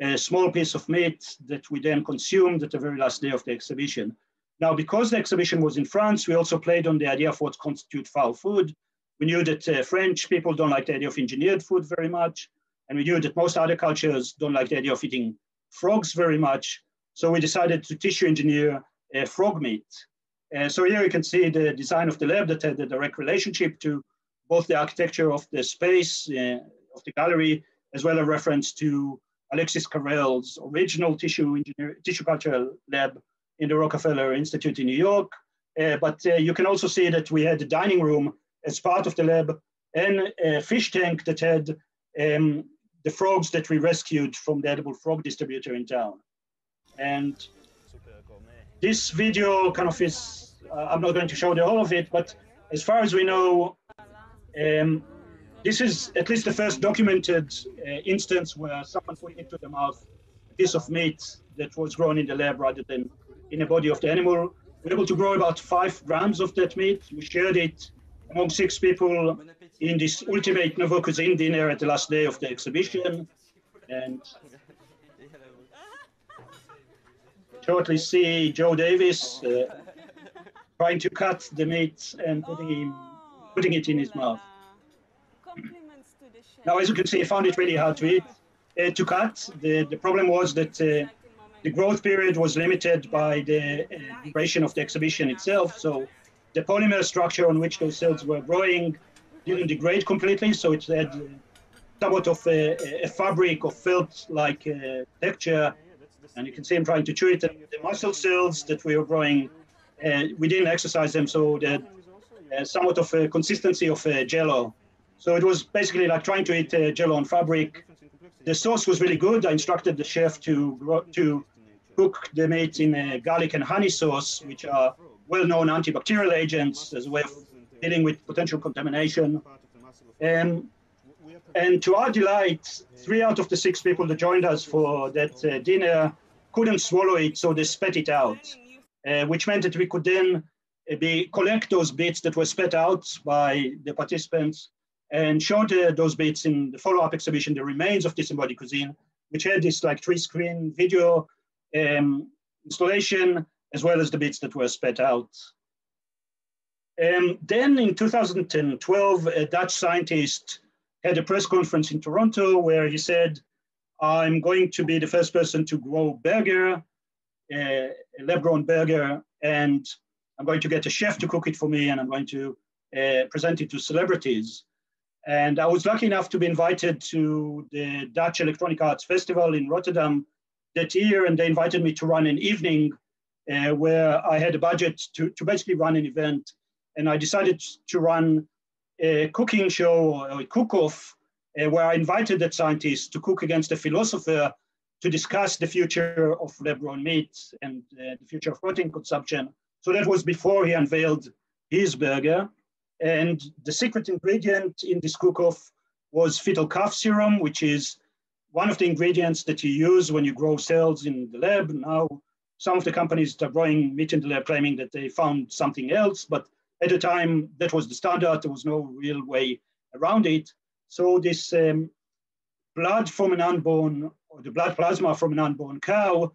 a small piece of meat that we then consumed at the very last day of the exhibition. Now, because the exhibition was in France, we also played on the idea of what constitutes foul food. We knew that uh, French people don't like the idea of engineered food very much, and we knew that most other cultures don't like the idea of eating frogs very much. So we decided to tissue engineer uh, frog meat. Uh, so here you can see the design of the lab that had a direct relationship to both the architecture of the space, uh, of the gallery, as well as reference to Alexis Carrel's original tissue, engineer, tissue culture lab in the Rockefeller Institute in New York. Uh, but uh, you can also see that we had a dining room as part of the lab and a fish tank that had um, the frogs that we rescued from the edible frog distributor in town. And this video kind of is, uh, I'm not going to show the whole of it, but as far as we know, um, this is at least the first documented uh, instance where someone put into the mouth a piece of meat that was grown in the lab rather than in the body of the animal. We were able to grow about five grams of that meat. We shared it among six people in this ultimate nouveau cuisine dinner at the last day of the exhibition. And shortly see Joe Davis uh, trying to cut the meat and putting, him, putting it in his mouth. Now, as you can see, I found it really hard to eat, uh, to cut. The, the problem was that uh, the growth period was limited by the uh, duration of the exhibition itself. So the polymer structure on which those cells were growing didn't degrade completely, so it had somewhat of a, a fabric of felt-like uh, texture. And you can see I'm trying to chew it. And the muscle cells that we were growing, uh, we didn't exercise them, so the uh, somewhat of a consistency of uh, jello. So it was basically like trying to eat uh, jello on fabric. The sauce was really good. I instructed the chef to to cook the meat in a garlic and honey sauce, which are well-known antibacterial agents as of dealing with potential contamination. Um, and to our delight, three out of the six people that joined us for that uh, dinner couldn't swallow it, so they spat it out, uh, which meant that we could then uh, be, collect those bits that were spat out by the participants and show the, those bits in the follow-up exhibition, the remains of disembodied cuisine, which had this like three-screen video um, installation, as well as the bits that were spat out. Um, then in 2012, a Dutch scientist had a press conference in Toronto where he said, I'm going to be the first person to grow burger, uh, lab-grown burger, and I'm going to get a chef to cook it for me, and I'm going to uh, present it to celebrities. And I was lucky enough to be invited to the Dutch Electronic Arts Festival in Rotterdam that year, and they invited me to run an evening uh, where I had a budget to, to basically run an event. And I decided to run a cooking show or a cook-off uh, where I invited that scientist to cook against a philosopher to discuss the future of lab-grown meat and uh, the future of protein consumption. So that was before he unveiled his burger. And the secret ingredient in this cook-off was fetal calf serum, which is one of the ingredients that you use when you grow cells in the lab. Now, some of the companies that are growing meat and the lab claiming that they found something else, but at the time, that was the standard. There was no real way around it. So this um, blood from an unborn, or the blood plasma from an unborn cow,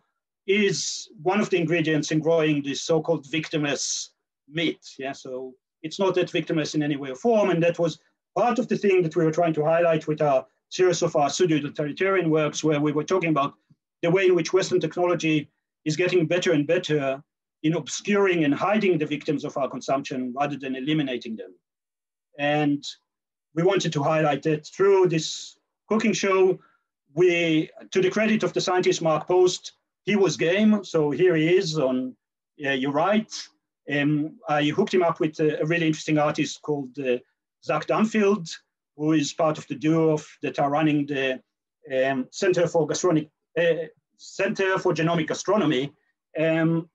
is one of the ingredients in growing this so-called victimless meat. Yeah, so it's not that victimless in any way or form, and that was part of the thing that we were trying to highlight with our series of our pseudo-utilitarian works, where we were talking about the way in which Western technology is getting better and better in obscuring and hiding the victims of our consumption rather than eliminating them. And we wanted to highlight that through this cooking show. We, to the credit of the scientist Mark Post, he was game. So here he is on You're Right. Um, I hooked him up with a, a really interesting artist called uh, Zach Dunfield, who is part of the duo of, that are running the um, Center for Gastronomic uh, Center for Genomic Gastronomy. Um,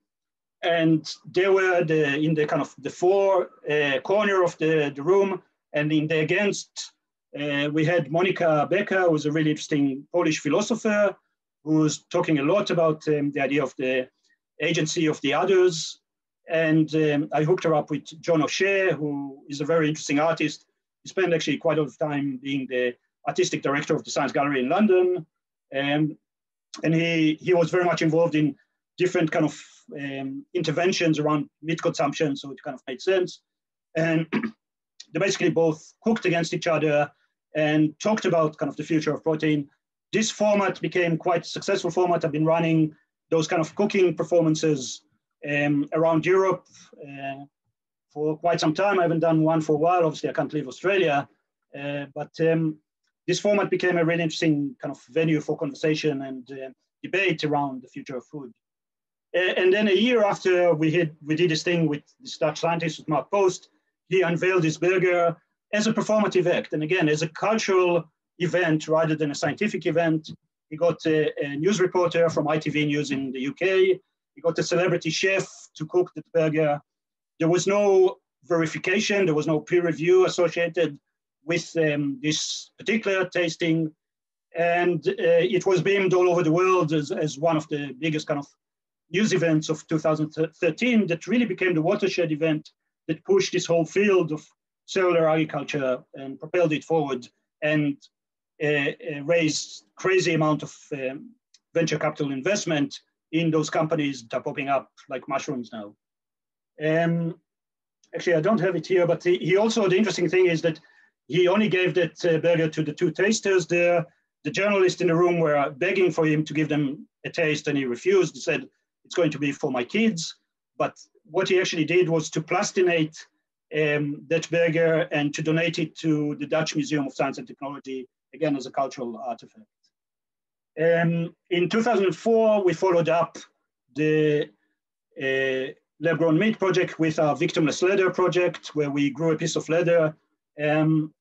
and they were the, in the kind of the four uh, corner of the, the room and in the against uh, we had Monika Bakke who's a really interesting polish philosopher who's talking a lot about um, the idea of the agency of the others and um, i hooked her up with john o'shea who is a very interesting artist he spent actually quite a lot of time being the artistic director of the science gallery in london um, and he, he was very much involved in different kind of um, interventions around meat consumption, so it kind of made sense. And they basically both cooked against each other and talked about kind of the future of protein. This format became quite a successful format. I've been running those kind of cooking performances um, around Europe uh, for quite some time. I haven't done one for a while. Obviously, I can't leave Australia. Uh, but um, this format became a really interesting kind of venue for conversation and uh, debate around the future of food. And then a year after we, had, we did this thing with this Dutch scientist, with Mark Post, he unveiled his burger as a performative act. And again, as a cultural event rather than a scientific event. He got a, a news reporter from ITV News in the UK. He got a celebrity chef to cook the burger. There was no verification, there was no peer review associated with um, this particular tasting. And uh, it was beamed all over the world as, as one of the biggest kind of news events of 2013 that really became the watershed event that pushed this whole field of cellular agriculture and propelled it forward and uh, uh, raised crazy amount of um, venture capital investment in those companies that are popping up like mushrooms now. Um, actually, I don't have it here, but he, he, also, the interesting thing is that he only gave that uh, burger to the two tasters there. The journalists in the room were begging for him to give them a taste and he refused. He said, it's going to be for my kids. But what he actually did was to plastinate um, that burger and to donate it to the Dutch Museum of Science and Technology, again, as a cultural artifact. Um, in 2004, we followed up the uh, lab-grown meat project with our victimless leather project, where we grew a piece of leather. Um,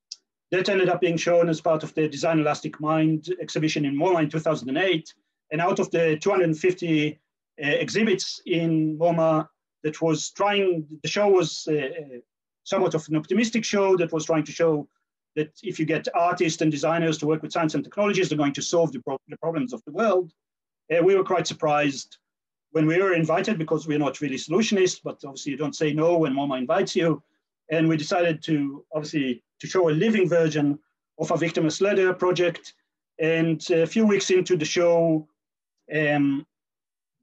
that ended up being shown as part of the Design Elastic Mind exhibition in MoMA in 2008. And out of the 250 uh, exhibits in MoMA that was trying, the show was uh, uh, somewhat of an optimistic show that was trying to show that if you get artists and designers to work with science and technologies, they're going to solve the, pro the problems of the world. Uh, we were quite surprised when we were invited because we're not really solutionists, but obviously you don't say no when MoMA invites you. And we decided to obviously to show a living version of our victimless leather project. And a few weeks into the show, um,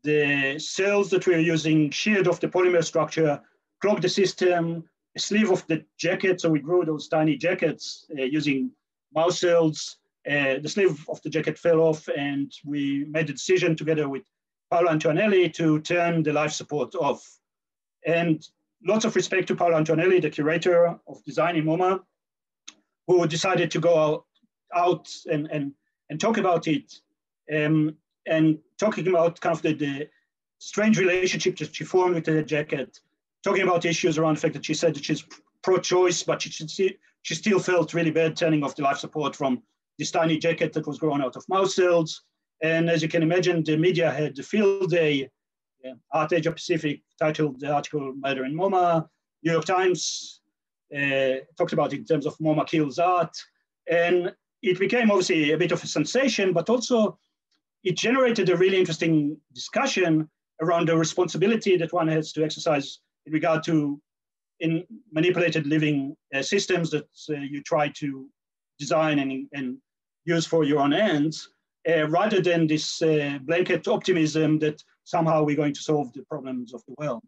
the cells that we are using sheared off the polymer structure, clogged the system, a sleeve of the jacket. So we grew those tiny jackets uh, using mouse cells. Uh, the sleeve of the jacket fell off and we made a decision together with Paola Antonelli to turn the life support off. And lots of respect to Paola Antonelli, the curator of design in MoMA, who decided to go out, and, and, and talk about it um, and talking about kind of the, the strange relationship that she formed with the jacket, talking about issues around the fact that she said that she's pro-choice, but she, she, she still felt really bad turning off the life support from this tiny jacket that was grown out of mouse cells. And as you can imagine, the media had the field day, yeah, Art Asia Pacific titled the article Murder in MoMA. New York Times uh, talked about it in terms of MoMA kills art. And it became obviously a bit of a sensation, but also it generated a really interesting discussion around the responsibility that one has to exercise in regard to in manipulated living uh, systems that uh, you try to design and, and use for your own ends, rather than this uh, blanket optimism that somehow we're going to solve the problems of the world.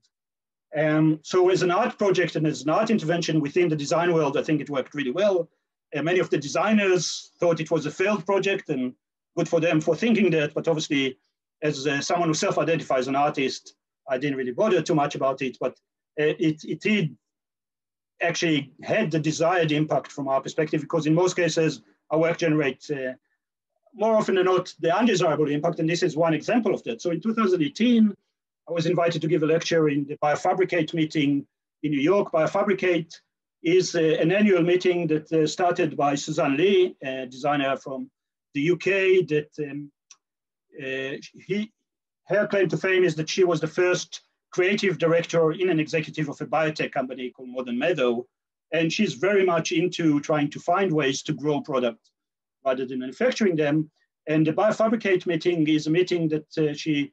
Um, so as an art project and as an art intervention within the design world, I think it worked really well. Uh, many of the designers thought it was a failed project and good for them for thinking that, but obviously as uh, someone who self-identifies an artist, I didn't really bother too much about it, but uh, it, it did actually had the desired impact from our perspective because in most cases, our work generates uh, more often than not the undesirable impact, and this is one example of that. So in 2018, I was invited to give a lecture in the Biofabricate meeting in New York. Biofabricate is uh, an annual meeting that uh, started by Suzanne Lee, a designer from the UK, that um, uh, he, her claim to fame is that she was the first creative director in an executive of a biotech company called Modern Meadow. And she's very much into trying to find ways to grow products rather than manufacturing them. And the Biofabricate meeting is a meeting that uh, she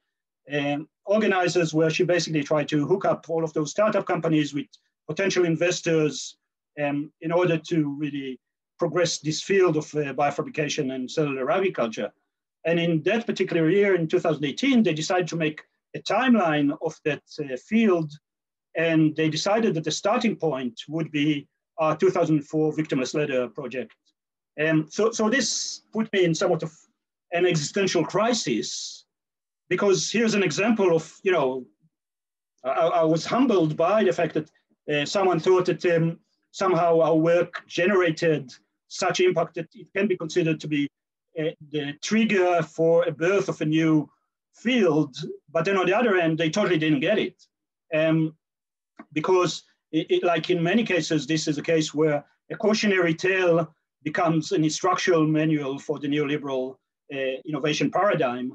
um, organizers where she basically tried to hook up all of those startup companies with potential investors um, in order to really progress this field of uh, biofabrication and cellular agriculture. And in that particular year, in 2018, they decided to make a timeline of that uh, field. And they decided that the starting point would be our 2004 victimless leather project. And so, so this put me in somewhat of an existential crisis because here's an example of, you know, I, I was humbled by the fact that uh, someone thought that um, somehow our work generated such impact that it can be considered to be uh, the trigger for a birth of a new field. But then on the other end, they totally didn't get it. Um, because it, it, like in many cases, this is a case where a cautionary tale becomes an instructional manual for the neoliberal uh, innovation paradigm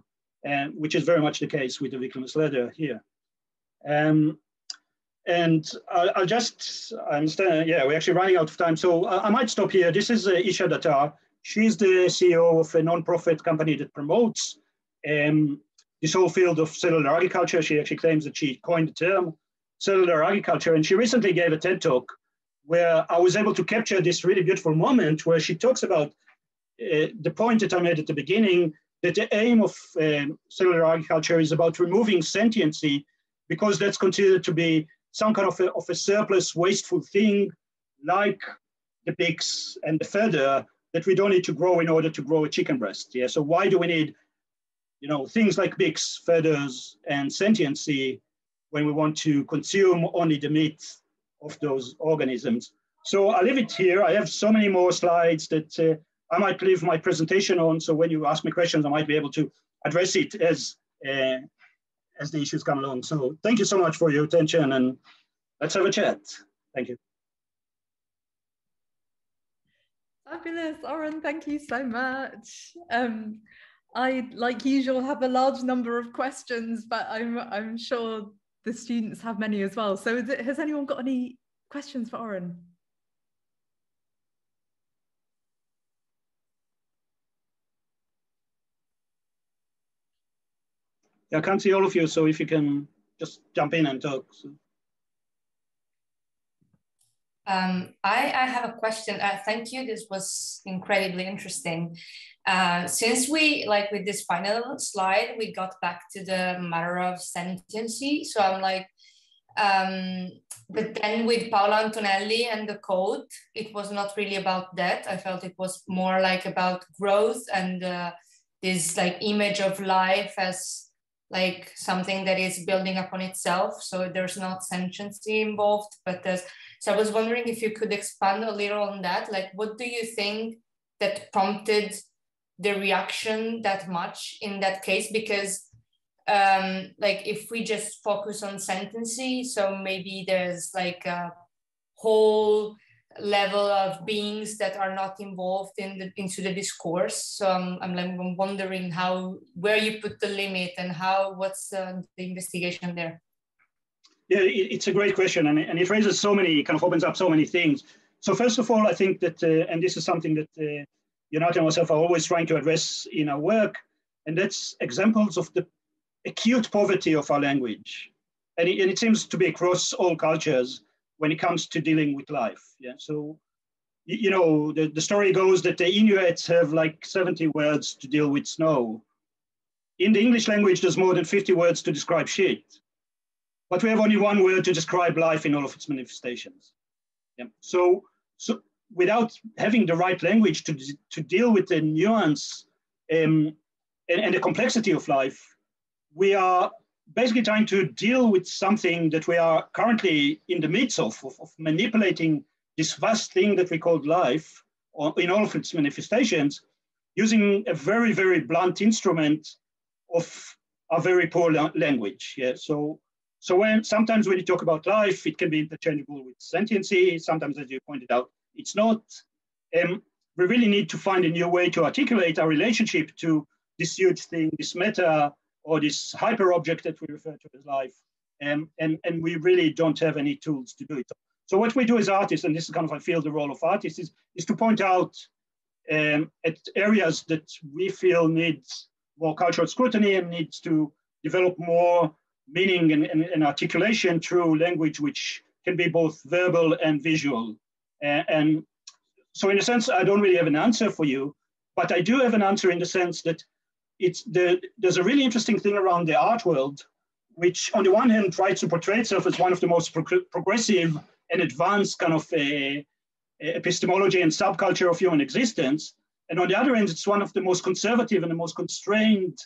and which is very much the case with the victimless leather here. Um, and I'll, I'll, just, I understand, yeah, we're actually running out of time. So I, I might stop here. This is uh, Isha Datar. She's the CEO of a nonprofit company that promotes um, this whole field of cellular agriculture. She actually claims that she coined the term cellular agriculture. And she recently gave a TED talk where I was able to capture this really beautiful moment where she talks about uh, the point that I made at the beginning that the aim of um, cellular agriculture is about removing sentiency because that's considered to be some kind of a, of a surplus, wasteful thing like the pigs and the feather that we don't need to grow in order to grow a chicken breast. Yeah, so why do we need, you know, things like beaks, feathers, and sentiency when we want to consume only the meat of those organisms. So I'll leave it here. I have so many more slides that uh, I might leave my presentation on. So when you ask me questions, I might be able to address it as, uh, as the issues come along. So thank you so much for your attention and let's have a chat. Thank you. Fabulous, Oron, thank you so much. Um, I, like usual, have a large number of questions, but I'm, I'm sure the students have many as well. So it, has anyone got any questions for Oron? Yeah, I can't see all of you, so if you can just jump in and talk. So. Um, I, I, have a question. Uh, thank you. This was incredibly interesting. Uh, since we, like with this final slide, we got back to the matter of sentiency. So I'm like, um, but then with Paola Antonelli and the code, it was not really about that. I felt it was more like about growth and uh, this like image of life as like something that is building upon itself. So there's not sentiency involved, but there's, so I was wondering if you could expand a little on that. Like, what do you think that prompted the reaction that much in that case? Because um, like if we just focus on sentiency, so maybe there's like a whole level of beings that are not involved in the into the discourse so i'm, I'm, I'm wondering how where you put the limit and how what's uh, the investigation there yeah it's a great question and, and it raises so many kind of opens up so many things so first of all i think that uh, and this is something that uh, Yonatan and myself are always trying to address in our work and that's examples of the acute poverty of our language and it, and it seems to be across all cultures when it comes to dealing with life. Yeah. So, you know, the, the story goes that the Inuits have like 70 words to deal with snow. In the English language, there's more than 50 words to describe shit. But we have only one word to describe life in all of its manifestations. Yeah. So, so without having the right language to, to deal with the nuance um, and, and the complexity of life, we are basically trying to deal with something that we are currently in the midst of, of, of manipulating this vast thing that we call life in all of its manifestations using a very, very blunt instrument of a very poor language. Yeah. So, so when sometimes when you talk about life, it can be interchangeable with sentiency. Sometimes, as you pointed out, it's not. Um, we really need to find a new way to articulate our relationship to this huge thing, this meta or this hyper object that we refer to as life. Um, and, and we really don't have any tools to do it. So what we do as artists, and this is kind of I feel the role of artists, is, is to point out um, at areas that we feel needs more cultural scrutiny and needs to develop more meaning and, and, and articulation through language which can be both verbal and visual. Uh, and so in a sense, I don't really have an answer for you, but I do have an answer in the sense that it's the, there's a really interesting thing around the art world, which on the one hand tries to portray itself as one of the most pro progressive and advanced kind of a epistemology and subculture of human existence. And on the other hand, it's one of the most conservative and the most constrained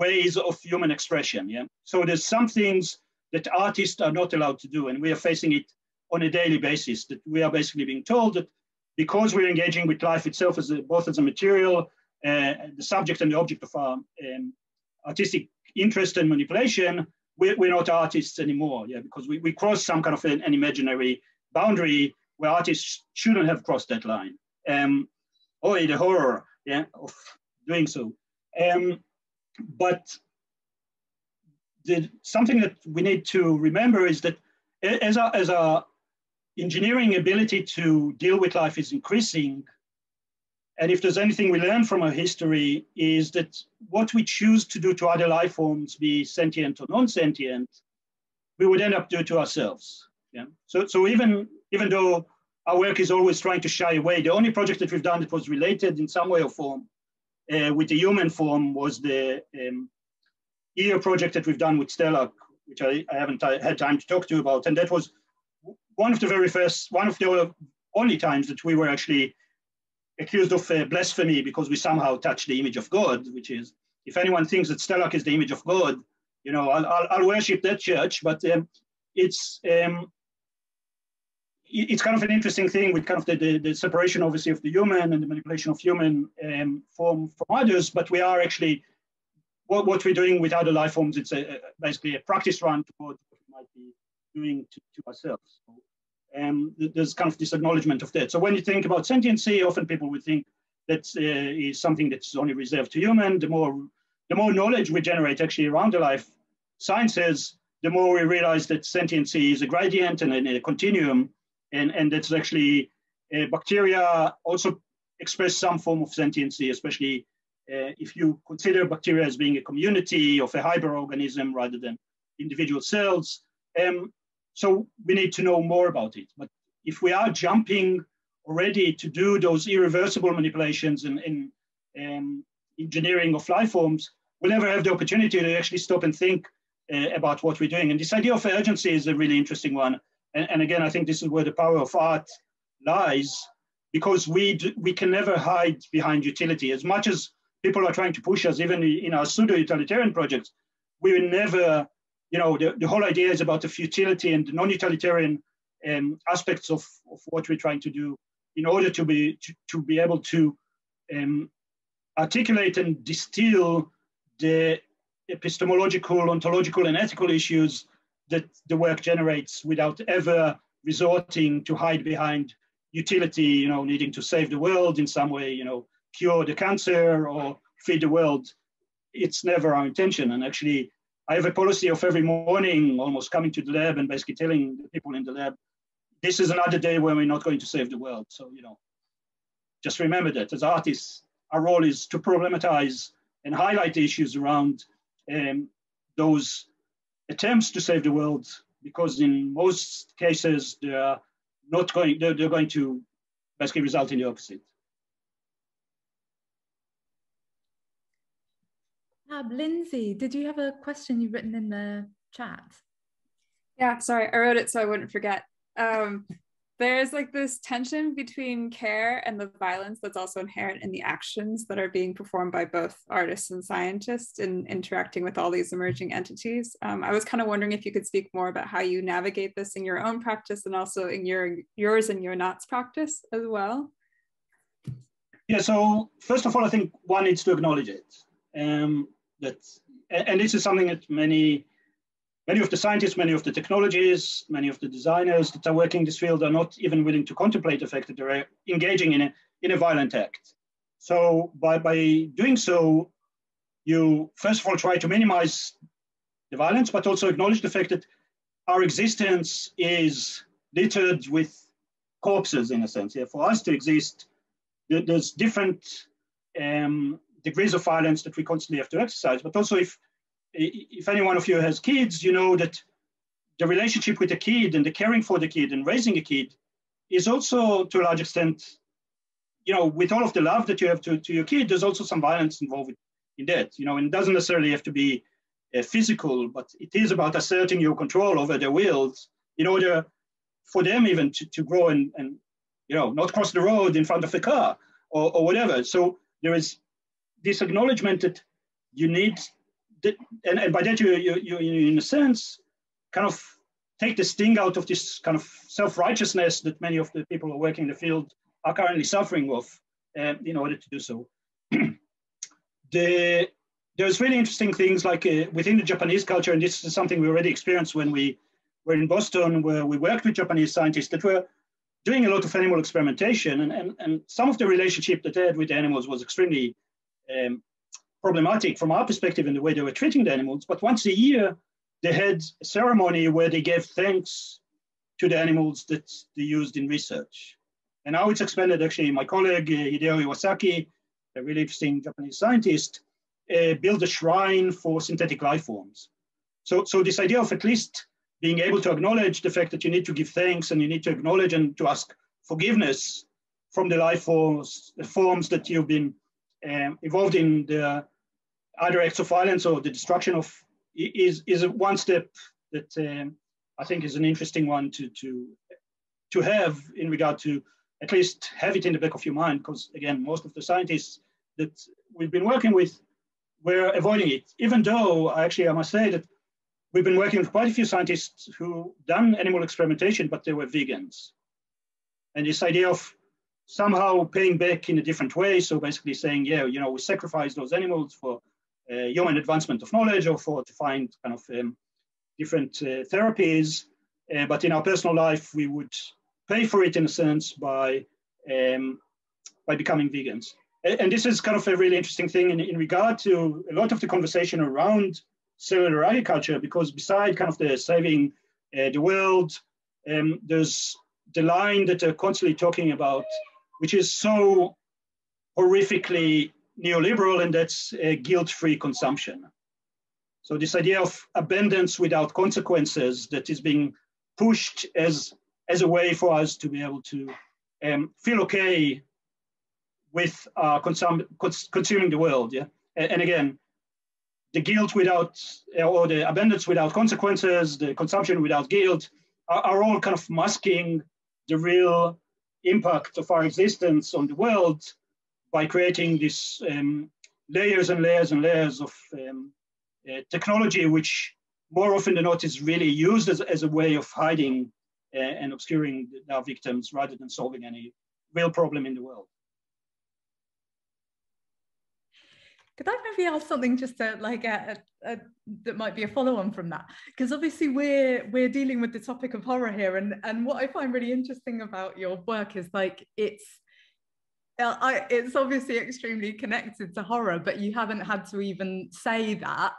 ways of human expression. Yeah. So there's some things that artists are not allowed to do, and we are facing it on a daily basis. That we are basically being told that because we're engaging with life itself as a, both as a material uh, the subject and the object of our um, artistic interest and manipulation, we're, we're, not artists anymore, yeah, because we, we cross some kind of an, an, imaginary boundary where artists shouldn't have crossed that line. Um, oh, the horror, yeah, of doing so. Um, but the, something that we need to remember is that as our, as our engineering ability to deal with life is increasing, and if there's anything we learn from our history is that what we choose to do to other life forms, be sentient or non-sentient, we would end up doing to ourselves. Yeah. So, so even, even though our work is always trying to shy away, the only project that we've done that was related in some way or form uh, with the human form was the um, EAR project that we've done with Stelarc, which I, I haven't had time to talk to you about. And that was one of the very first, one of the only times that we were actually accused of uh, blasphemy because we somehow touch the image of God, which is, if anyone thinks that Stelarc is the image of God, you know, I'll, I'll, I'll worship that church, but um, it's, um, it's kind of an interesting thing with kind of the, the, the, separation, obviously, of the human and the manipulation of human um, form from others, but we are actually, what, what we're doing with other life forms, it's a, a basically a practice run toward what we might be doing to, to ourselves. So, um, there's kind of this acknowledgement of that. So when you think about sentiency, often people would think that uh, is something that's only reserved to human. The more, the more knowledge we generate actually around the life sciences, the more we realize that sentiency is a gradient and a, a continuum, and, and that's actually uh, bacteria also express some form of sentiency, especially uh, if you consider bacteria as being a community of a hyperorganism rather than individual cells. Um, so we need to know more about it. But if we are jumping already to do those irreversible manipulations in, um, engineering of life forms, we'll never have the opportunity to actually stop and think uh, about what we're doing. And this idea of urgency is a really interesting one. And, and again, I think this is where the power of art lies, because we, we can never hide behind utility. As much as people are trying to push us, even in our pseudo-utilitarian projects, we will never, you know, the, the whole idea is about the futility and the non-utilitarian um, aspects of, of what we're trying to do in order to be, to, to be able to um, articulate and distill the epistemological, ontological, and ethical issues that the work generates without ever resorting to hide behind utility, you know, needing to save the world in some way, you know, cure the cancer or feed the world. It's never our intention. And actually, I have a policy of every morning almost coming to the lab and basically telling the people in the lab, this is another day when we're not going to save the world. So, you know, just remember that as artists, our role is to problematize and highlight issues around um, those attempts to save the world because in most cases they are not going they're, they're going to basically result in the opposite. Uh, lindsay did you have a question you've written in the chat? Yeah sorry i wrote it so i wouldn't forget. Um, there's like this tension between care and the violence that's also inherent in the actions that are being performed by both artists and scientists in interacting with all these emerging entities. Um, I was kind of wondering if you could speak more about how you navigate this in your own practice and also in your yours and Ionat's practice as well. Yeah, so first of all, I think one needs to acknowledge it. Um, that, and this is something that many Many of the scientists, many of the technologies, many of the designers that are working in this field are not even willing to contemplate the fact that they're engaging in a, in a violent act. So by, by doing so, you first of all try to minimize the violence, but also acknowledge the fact that our existence is littered with corpses in a sense. Yeah, for us to exist, there's different um, degrees of violence that we constantly have to exercise. But also, if if any one of you has kids, you know that the relationship with the kid and the caring for the kid and raising a kid is also to a large extent, you know, with all of the love that you have to, to your kid, there's also some violence involved in that, you know, and it doesn't necessarily have to be uh, physical, but it is about asserting your control over their wills in order for them even to, to grow and, and, you know, not cross the road in front of a car or, or whatever. So there is this acknowledgement that you need and, and by that you, you, you, in a sense, kind of take the sting out of this kind of self-righteousness that many of the people who are working in the field are currently suffering with uh, in order to do so. the, there's really interesting things like uh, within the Japanese culture, and this is something we already experienced when we were in Boston, where we worked with Japanese scientists that were doing a lot of animal experimentation, and, and, and some of the relationship that they had with the animals was extremely um, problematic from our perspective in the way they were treating the animals. But once a year, they had a ceremony where they gave thanks to the animals that they used in research. And now it's expanded. Actually, my colleague uh, Hideo Iwasaki, a really interesting Japanese scientist, uh, built a shrine for synthetic life forms. So, so this idea of at least being able to acknowledge the fact that you need to give thanks and you need to acknowledge and to ask forgiveness from the life forms, the forms that you've been um, involved in the either acts of violence or the destruction of is is one step that um, I think is an interesting one to to to have in regard to at least have it in the back of your mind because again most of the scientists that we've been working with were avoiding it. Even though actually I must say that we've been working with quite a few scientists who done animal experimentation but they were vegans. And this idea of somehow paying back in a different way. So basically saying, yeah, you know, we sacrifice those animals for uh, human advancement of knowledge or for to find kind of um, different uh, therapies. Uh, but in our personal life, we would pay for it in a sense by um, by becoming vegans. And this is kind of a really interesting thing in, in regard to a lot of the conversation around cellular agriculture, because beside kind of the saving uh, the world, um, there's the line that they're constantly talking about, which is so horrifically neoliberal, and that's uh, guilt-free consumption. So this idea of abundance without consequences that is being pushed as, as a way for us to be able to um, feel okay with uh, consum cons consuming the world. Yeah, and, and, again, the guilt without or the abundance without consequences, the consumption without guilt, are, are all kind of masking the real impact of our existence on the world by creating these um, layers and layers and layers of um, uh, technology, which more often than not is really used as, as a way of hiding uh, and obscuring our victims rather than solving any real problem in the world. Could I maybe ask something just to like a, a, a, that might be a follow-on from that? Because obviously we're we're dealing with the topic of horror here, and and what I find really interesting about your work is like it's uh, I, it's obviously extremely connected to horror, but you haven't had to even say that.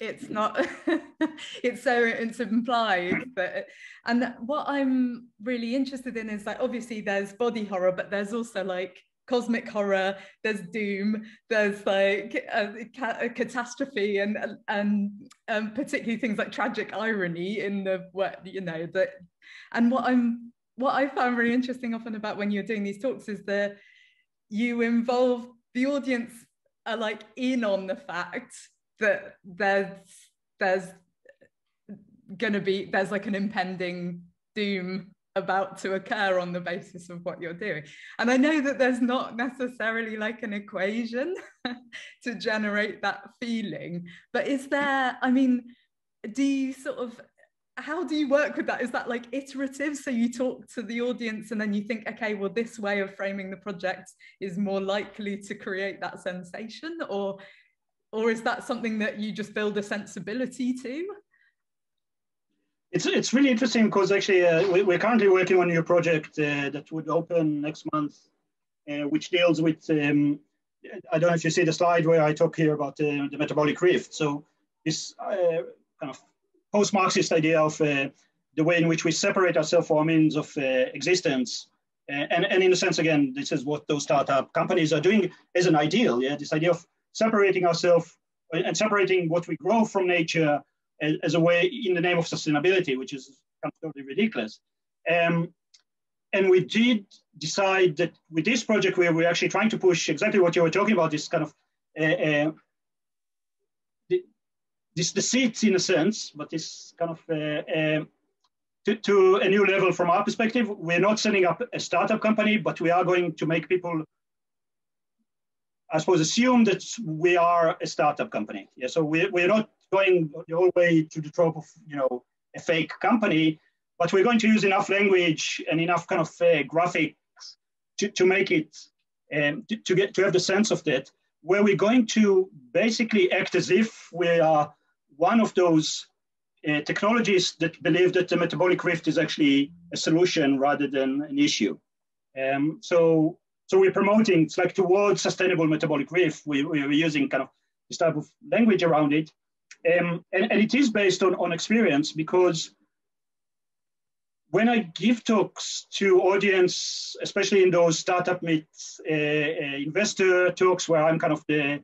It's not. it's so it's implied that, and what I'm really interested in is like obviously there's body horror, but there's also like cosmic horror there's doom there's like a, a catastrophe and and um, particularly things like tragic irony in the what you know that and what i'm what i found really interesting often about when you're doing these talks is that you involve the audience are like in on the fact that there's there's gonna be there's like an impending doom about to occur on the basis of what you're doing. And I know that there's not necessarily like an equation to generate that feeling, but is there, I mean, do you sort of, how do you work with that? Is that like iterative? So you talk to the audience and then you think, okay, well, this way of framing the project is more likely to create that sensation? Or, or is that something that you just build a sensibility to? It's, it's really interesting because actually uh, we, are currently working on a new project uh, that would open next month, uh, which deals with, um, I don't know if you see the slide where I talk here about uh, the metabolic rift. So this uh, kind of post-Marxist idea of uh, the way in which we separate ourselves from our means of existence. and, and in a sense, again, this is what those startup companies are doing as an ideal. Yeah, this idea of separating ourselves and separating what we grow from nature as, as, a way in the name of sustainability, which is totally ridiculous. Um, and we did decide that with this project, we were actually trying to push exactly what you were talking about, this kind of uh, uh, this deceit in a sense, but this kind of uh, uh, to, to, a new level from our perspective. We're not setting up a startup company, but we are going to make people, I suppose, assume that we are a startup company. Yeah, so we, we're not going the whole way to the trope of you know a fake company, but we're going to use enough language and enough kind of uh, graphics to, to make it um, to, to, get to have the sense of that, where we're going to basically act as if we are one of those uh, technologies that believe that the metabolic rift is actually a solution rather than an issue. Um, so, so we're promoting, it's like towards sustainable metabolic rift, we, we're using kind of this type of language around it. Um, and, and, it is based on, on experience because when I give talks to audience, especially in those startup meets, uh, uh, investor talks where I'm kind of the,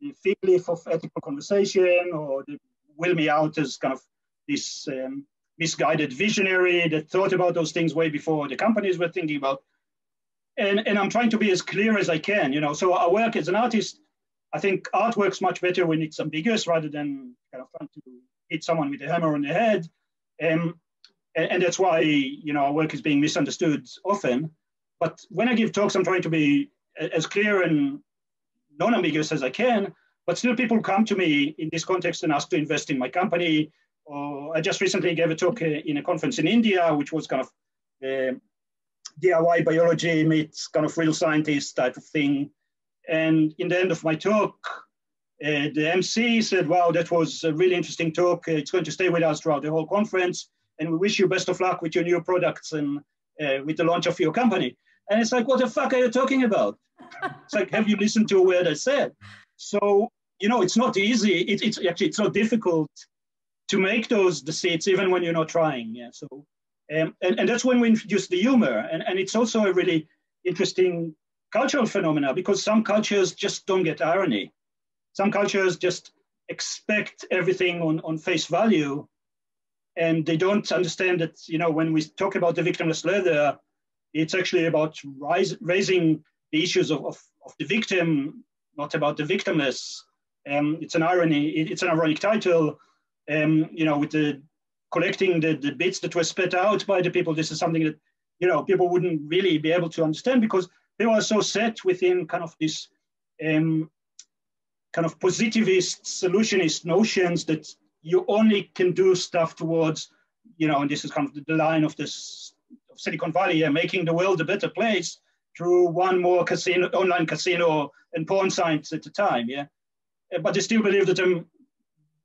the fig leaf of ethical conversation or the will me out as kind of this um, misguided visionary that thought about those things way before the companies were thinking about. And, and I'm trying to be as clear as I can, you know. So I work as an artist I think art works much better when it's ambiguous rather than kind of trying to hit someone with a hammer on the head. Um, and, and, that's why you know our work is being misunderstood often. But when I give talks, I'm trying to be as clear and non-ambiguous as I can. But still, people come to me in this context and ask to invest in my company. Or I just recently gave a talk uh, in a conference in India, which was kind of uh, DIY biology meets kind of real scientist type of thing. And in the end of my talk, uh, the MC said, wow, that was a really interesting talk. It's going to stay with us throughout the whole conference. And we wish you best of luck with your new products and uh, with the launch of your company. And it's like, what the fuck are you talking about? it's like, have you listened to a word I said? So, you know, it's not easy. It, it's actually, it's not difficult to make those seeds even when you're not trying. Yeah. So, um, and, and that's when we introduce the humor. And, and it's also a really interesting cultural phenomena because some cultures just don't get irony. Some cultures just expect everything on, on face value and they don't understand that, you know, when we talk about the victimless leather, it's actually about rise, raising the issues of, of, of, the victim, not about the victimless. Um, it's an irony, it's an ironic title, um, you know, with the collecting the, the bits that were spit out by the people. This is something that, you know, people wouldn't really be able to understand because they were so set within kind of this um, kind of positivist, solutionist notions that you only can do stuff towards, you know, and this is kind of the line of this of Silicon Valley, yeah, making the world a better place through one more casino, online casino and porn sites at a time, yeah. Uh, but they still believe that I'm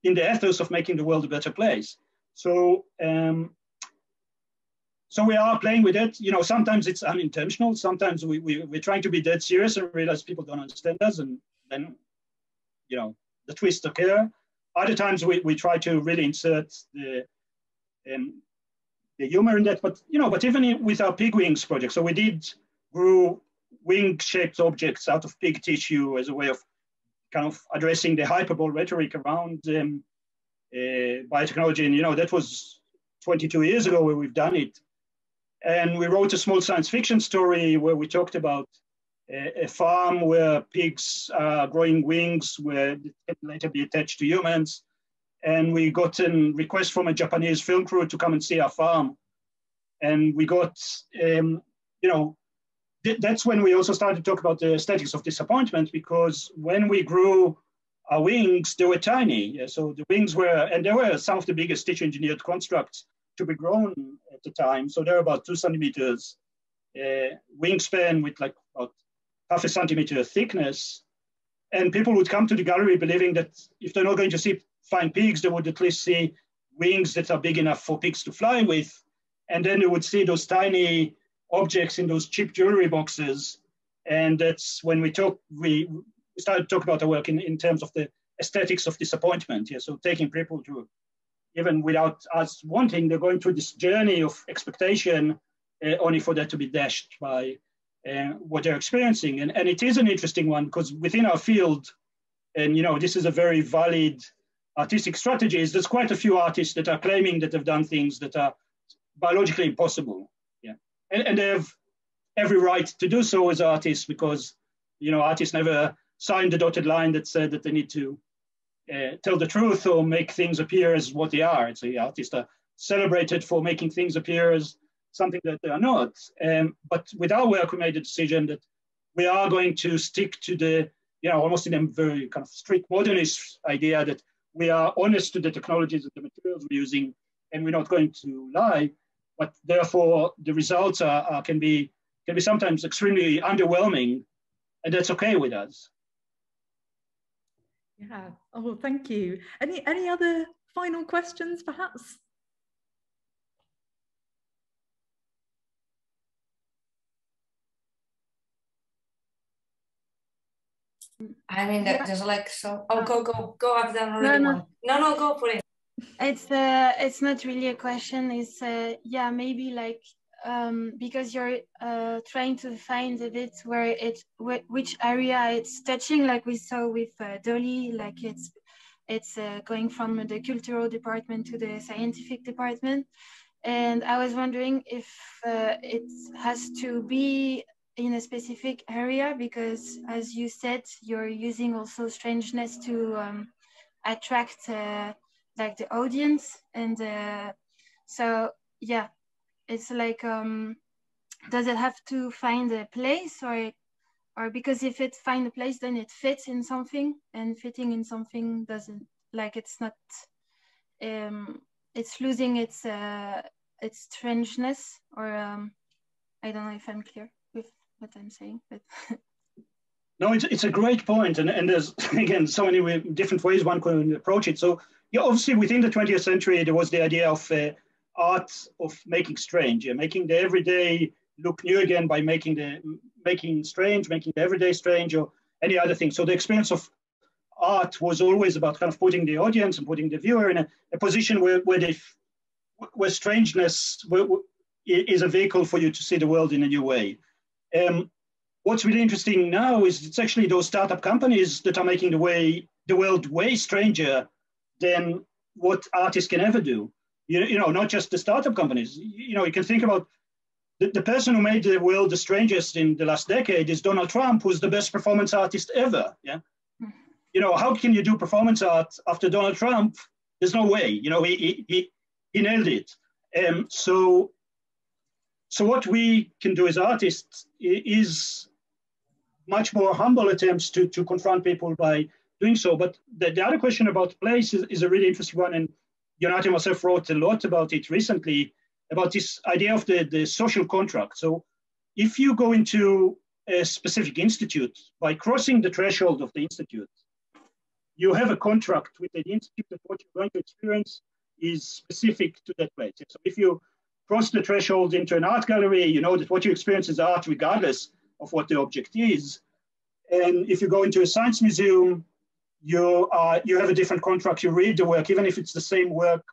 in the ethos of making the world a better place. So, um, so we are playing with it. You know, sometimes it's unintentional. Sometimes we, we, we're trying to be dead serious and realize people don't understand us. And then, you know, the twist occur. Other times we, we try to really insert the, um, the humor in that. But, you know, but even with our pig wings project, so we did grew wing-shaped objects out of pig tissue as a way of kind of addressing the hyperbole rhetoric around um, uh, biotechnology. And, you know, that was 22 years ago where we've done it. And we wrote a small science fiction story where we talked about a, a farm where pigs are growing wings can later be attached to humans. And we got a request from a Japanese film crew to come and see our farm. And we got, um, you know, th that's when we also started to talk about the aesthetics of disappointment because when we grew our wings, they were tiny. So the wings were, and they were some of the biggest tissue engineered constructs to be grown at the time. So they're about two centimeters uh, wingspan with like about half a centimeter thickness. And people would come to the gallery believing that if they're not going to see fine pigs, they would at least see wings that are big enough for pigs to fly with. And then they would see those tiny objects in those cheap jewelry boxes. And that's when we talk, we started to talk about our work in, in terms of the aesthetics of disappointment. Yeah, so taking people to, even without us wanting, they're going through this journey of expectation uh, only for that to be dashed by uh, what they're experiencing. And, and it is an interesting one because within our field, and you know, this is a very valid artistic strategy, is there's quite a few artists that are claiming that they've done things that are biologically impossible. Yeah. And, and they have every right to do so as artists because, you know, artists never signed the dotted line that said that they need to uh, tell the truth or make things appear as what they are. It's the artists are celebrated for making things appear as something that they are not. Um, but with our work, we made a decision that we are going to stick to the, you know, almost in a very kind of strict modernist idea that we are honest to the technologies and the materials we're using, and we're not going to lie. But therefore, the results are, are can be can be sometimes extremely underwhelming, and that's okay with us. Yeah. Oh, thank you. Any any other final questions, perhaps? I mean, that there's like so. Oh, go go go! I've done already no, no. one. No, no, go for it. It's uh, it's not really a question. It's uh, yeah, maybe like um, because you're uh, trying to find a bit where it wh which area it's touching, like we saw with uh, Dolly, like it's it's uh, going from the cultural department to the scientific department. And I was wondering if uh, it has to be in a specific area because as you said you're using also strangeness to um, attract uh, like the audience and uh, so yeah it's like um, does it have to find a place or or because if it find a place then it fits in something and fitting in something doesn't like it's not um, it's losing its uh, its strangeness or um, I don't know if I'm clear with what I'm saying, but. no, it's, it's a great point, and, and there's again so many different ways one can approach it. So yeah, obviously within the 20th century there was the idea of uh, art of making strange, yeah, making the everyday look new again by making the making strange, making the everyday strange, or any other thing. So the experience of art was always about kind of putting the audience and putting the viewer in a, a position where where, they, where strangeness is a vehicle for you to see the world in a new way. Um, what's really interesting now is it's actually those startup companies that are making the way the world way stranger than what artists can ever do. You, you know, not just the startup companies. You know, you can think about the, the person who made the world the strangest in the last decade is Donald Trump, who's the best performance artist ever. Yeah. You know, how can you do performance art after Donald Trump? There's no way. You know, he, he, he nailed it. Um, so, so what we can do as artists is much more humble attempts to, to confront people by doing so. But the, the other question about place is, is a really interesting one. And Yonati myself wrote a lot about it recently about this idea of the, the social contract. So if you go into a specific institute, by crossing the threshold of the institute, you have a contract with the institute that what you're going to experience is specific to that place. So if you cross the threshold into an art gallery, you know that what you experience is art regardless of what the object is. And if you go into a science museum, you, uh, you have a different contract. You read the work, even if it's the same work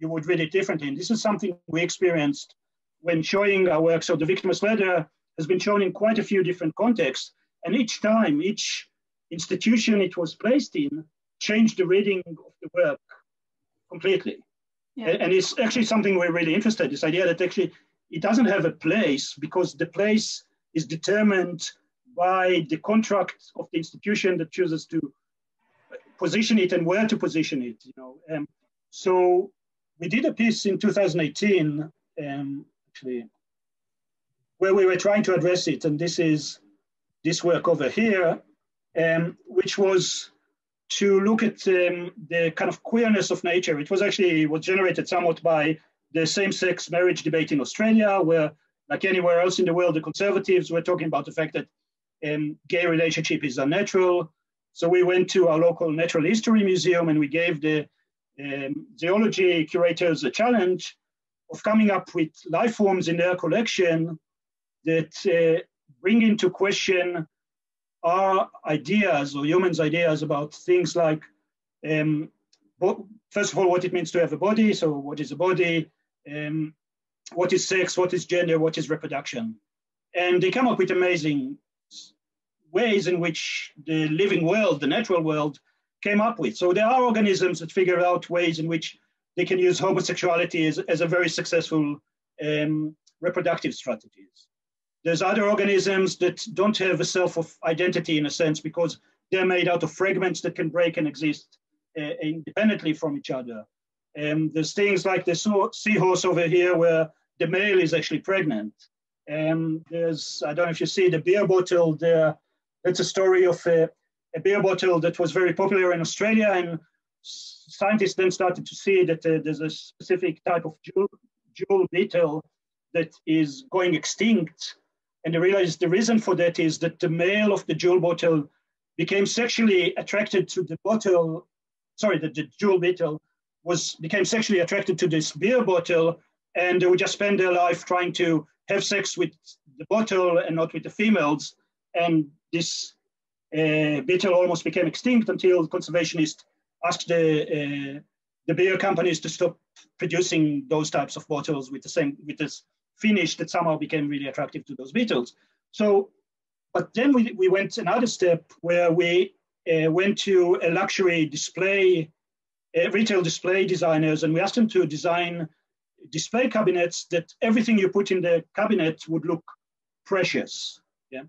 you would read it differently. And this is something we experienced when showing our work. So the victimless leather has been shown in quite a few different contexts. And each time, each institution it was placed in changed the reading of the work completely. Yeah. And it's actually something we're really interested this idea that actually it doesn't have a place because the place is determined by the contract of the institution that chooses to position it and where to position it. You know, um, so we did a piece in 2018, um, actually, where we were trying to address it, and this is this work over here, um, which was to look at um, the kind of queerness of nature. It was actually was generated somewhat by the same-sex marriage debate in Australia, where, like anywhere else in the world, the conservatives were talking about the fact that um, gay relationship is unnatural. So we went to our local natural history museum and we gave the um, zoology curators a challenge of coming up with life forms in their collection that uh, bring into question our ideas or humans' ideas about things like, um, first of all, what it means to have a body. So, what is a body? Um, what is sex? What is gender? What is reproduction? And they come up with amazing ways in which the living world, the natural world, came up with. So there are organisms that figure out ways in which they can use homosexuality as, as a very successful um, reproductive strategies. There's other organisms that don't have a self of identity in a sense because they're made out of fragments that can break and exist uh, independently from each other. Um, there's things like the seahorse over here where the male is actually pregnant. Um, there's, I don't know if you see the beer bottle there. That's a story of a, a beer bottle that was very popular in Australia, and scientists then started to see that uh, there's a specific type of jewel, jewel beetle that is going extinct. And they realized the reason for that is that the male of the jewel bottle became sexually attracted to the bottle, sorry, the, the jewel beetle was became sexually attracted to this beer bottle, and they would just spend their life trying to have sex with the bottle and not with the females. And this uh, beetle almost became extinct until conservationists asked the, uh, the beer companies to stop producing those types of bottles with the same with this finish that somehow became really attractive to those beetles. So, but then we, we went another step where we uh, went to a luxury display, uh, retail display designers, and we asked them to design display cabinets that everything you put in the cabinet would look precious. Yeah.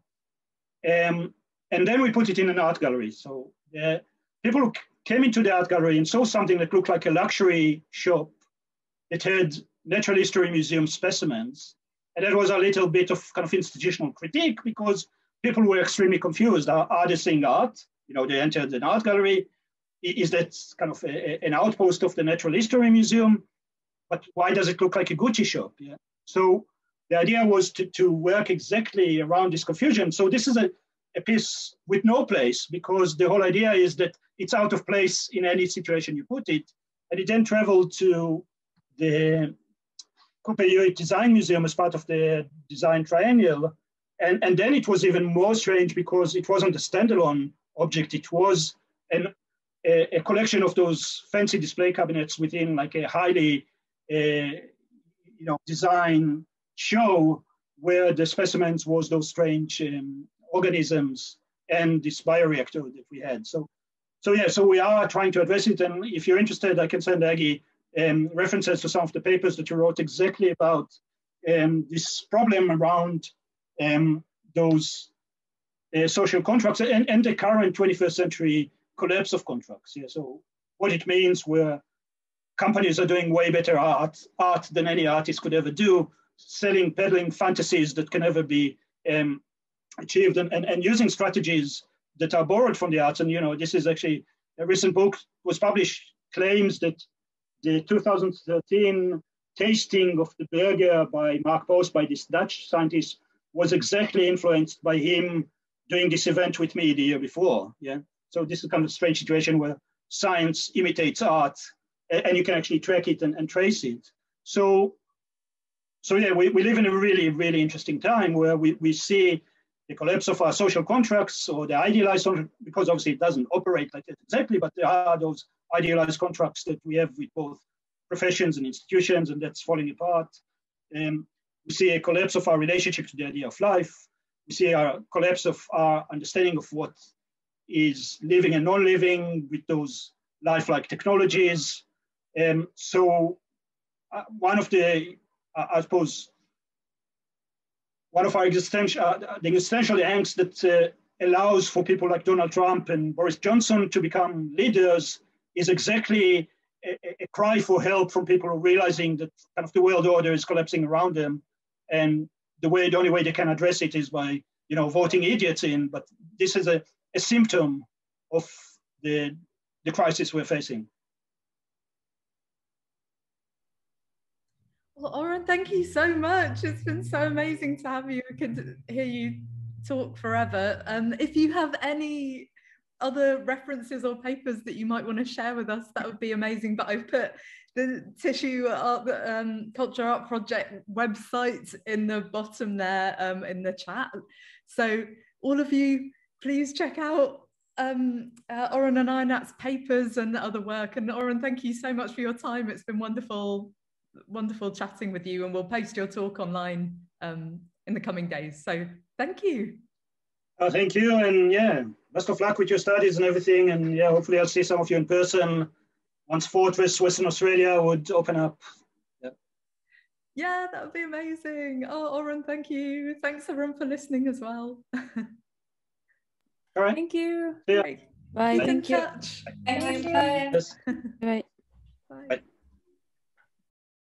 Um, and then we put it in an art gallery. So uh, people came into the art gallery and saw something that looked like a luxury shop. It had natural history museum specimens. And that was a little bit of kind of institutional critique because people were extremely confused. Are, are they seeing art? You know, they entered an art gallery. Is that kind of a, an outpost of the Natural History Museum? But why does it look like a Gucci shop? Yeah. So the idea was to, to work exactly around this confusion. So this is a, a piece with no place because the whole idea is that it's out of place in any situation you put it. And it then traveled to the Cooper Design Museum as part of the Design Triennial. And, and then it was even more strange because it wasn't a standalone object. It was an, a, a collection of those fancy display cabinets within like a highly, uh, you know, design show where the specimens was those strange um, organisms and this bioreactor that we had. So, so yeah, so we are trying to address it. And if you're interested, I can send Aggie um, references to some of the papers that you wrote exactly about um, this problem around um, those uh, social contracts and, and the current 21st century collapse of contracts. Yeah, so what it means where companies are doing way better art, art than any artist could ever do, selling, peddling fantasies that can never be um, achieved and, and, and using strategies that are borrowed from the arts. And, you know, this is actually a recent book was published claims that the 2013 tasting of the burger by Mark Post, by this Dutch scientist, was exactly influenced by him doing this event with me the year before. Yeah. So this is kind of a strange situation where science imitates art and you can actually track it and, and trace it. So so yeah, we, we live in a really, really interesting time where we, we see the collapse of our social contracts or the idealized, because obviously it doesn't operate like that exactly, but there are those idealized contracts that we have with both professions and institutions, and that's falling apart. Um, we see a collapse of our relationship to the idea of life. We see a collapse of our understanding of what is living and non-living with those lifelike technologies. Um, so uh, one of the I suppose, one of our existential, uh, the existential angst that uh, allows for people like Donald Trump and Boris Johnson to become leaders is exactly a, a, cry for help from people realizing that kind of the world order is collapsing around them, and the way the only way they can address it is by you know voting idiots in. But this is a, a symptom of the the crisis we're facing. Well, Oron, thank you so much. It's been so amazing to have you. I could hear you talk forever. Um, if you have any other references or papers that you might want to share with us, that would be amazing. But I've put the Tissue Art, um, Culture Art Project website in the bottom there um, in the chat. So all of you, please check out um, uh, Oron and Ionat's papers and other work. And Oron, thank you so much for your time. It's been wonderful wonderful chatting with you and we'll post your talk online um, in the coming days. So thank you. Oh, thank you. And yeah, best of luck with your studies and everything. And yeah, hopefully I'll see some of you in person once Fortress Western Australia would open up. Yeah, yeah that would be amazing. Oh, Oron, thank you. Thanks everyone for listening as well. All right. Thank you. Yeah. Bye. Bye. Thank you. Thank you. Bye. Bye. Bye. Bye.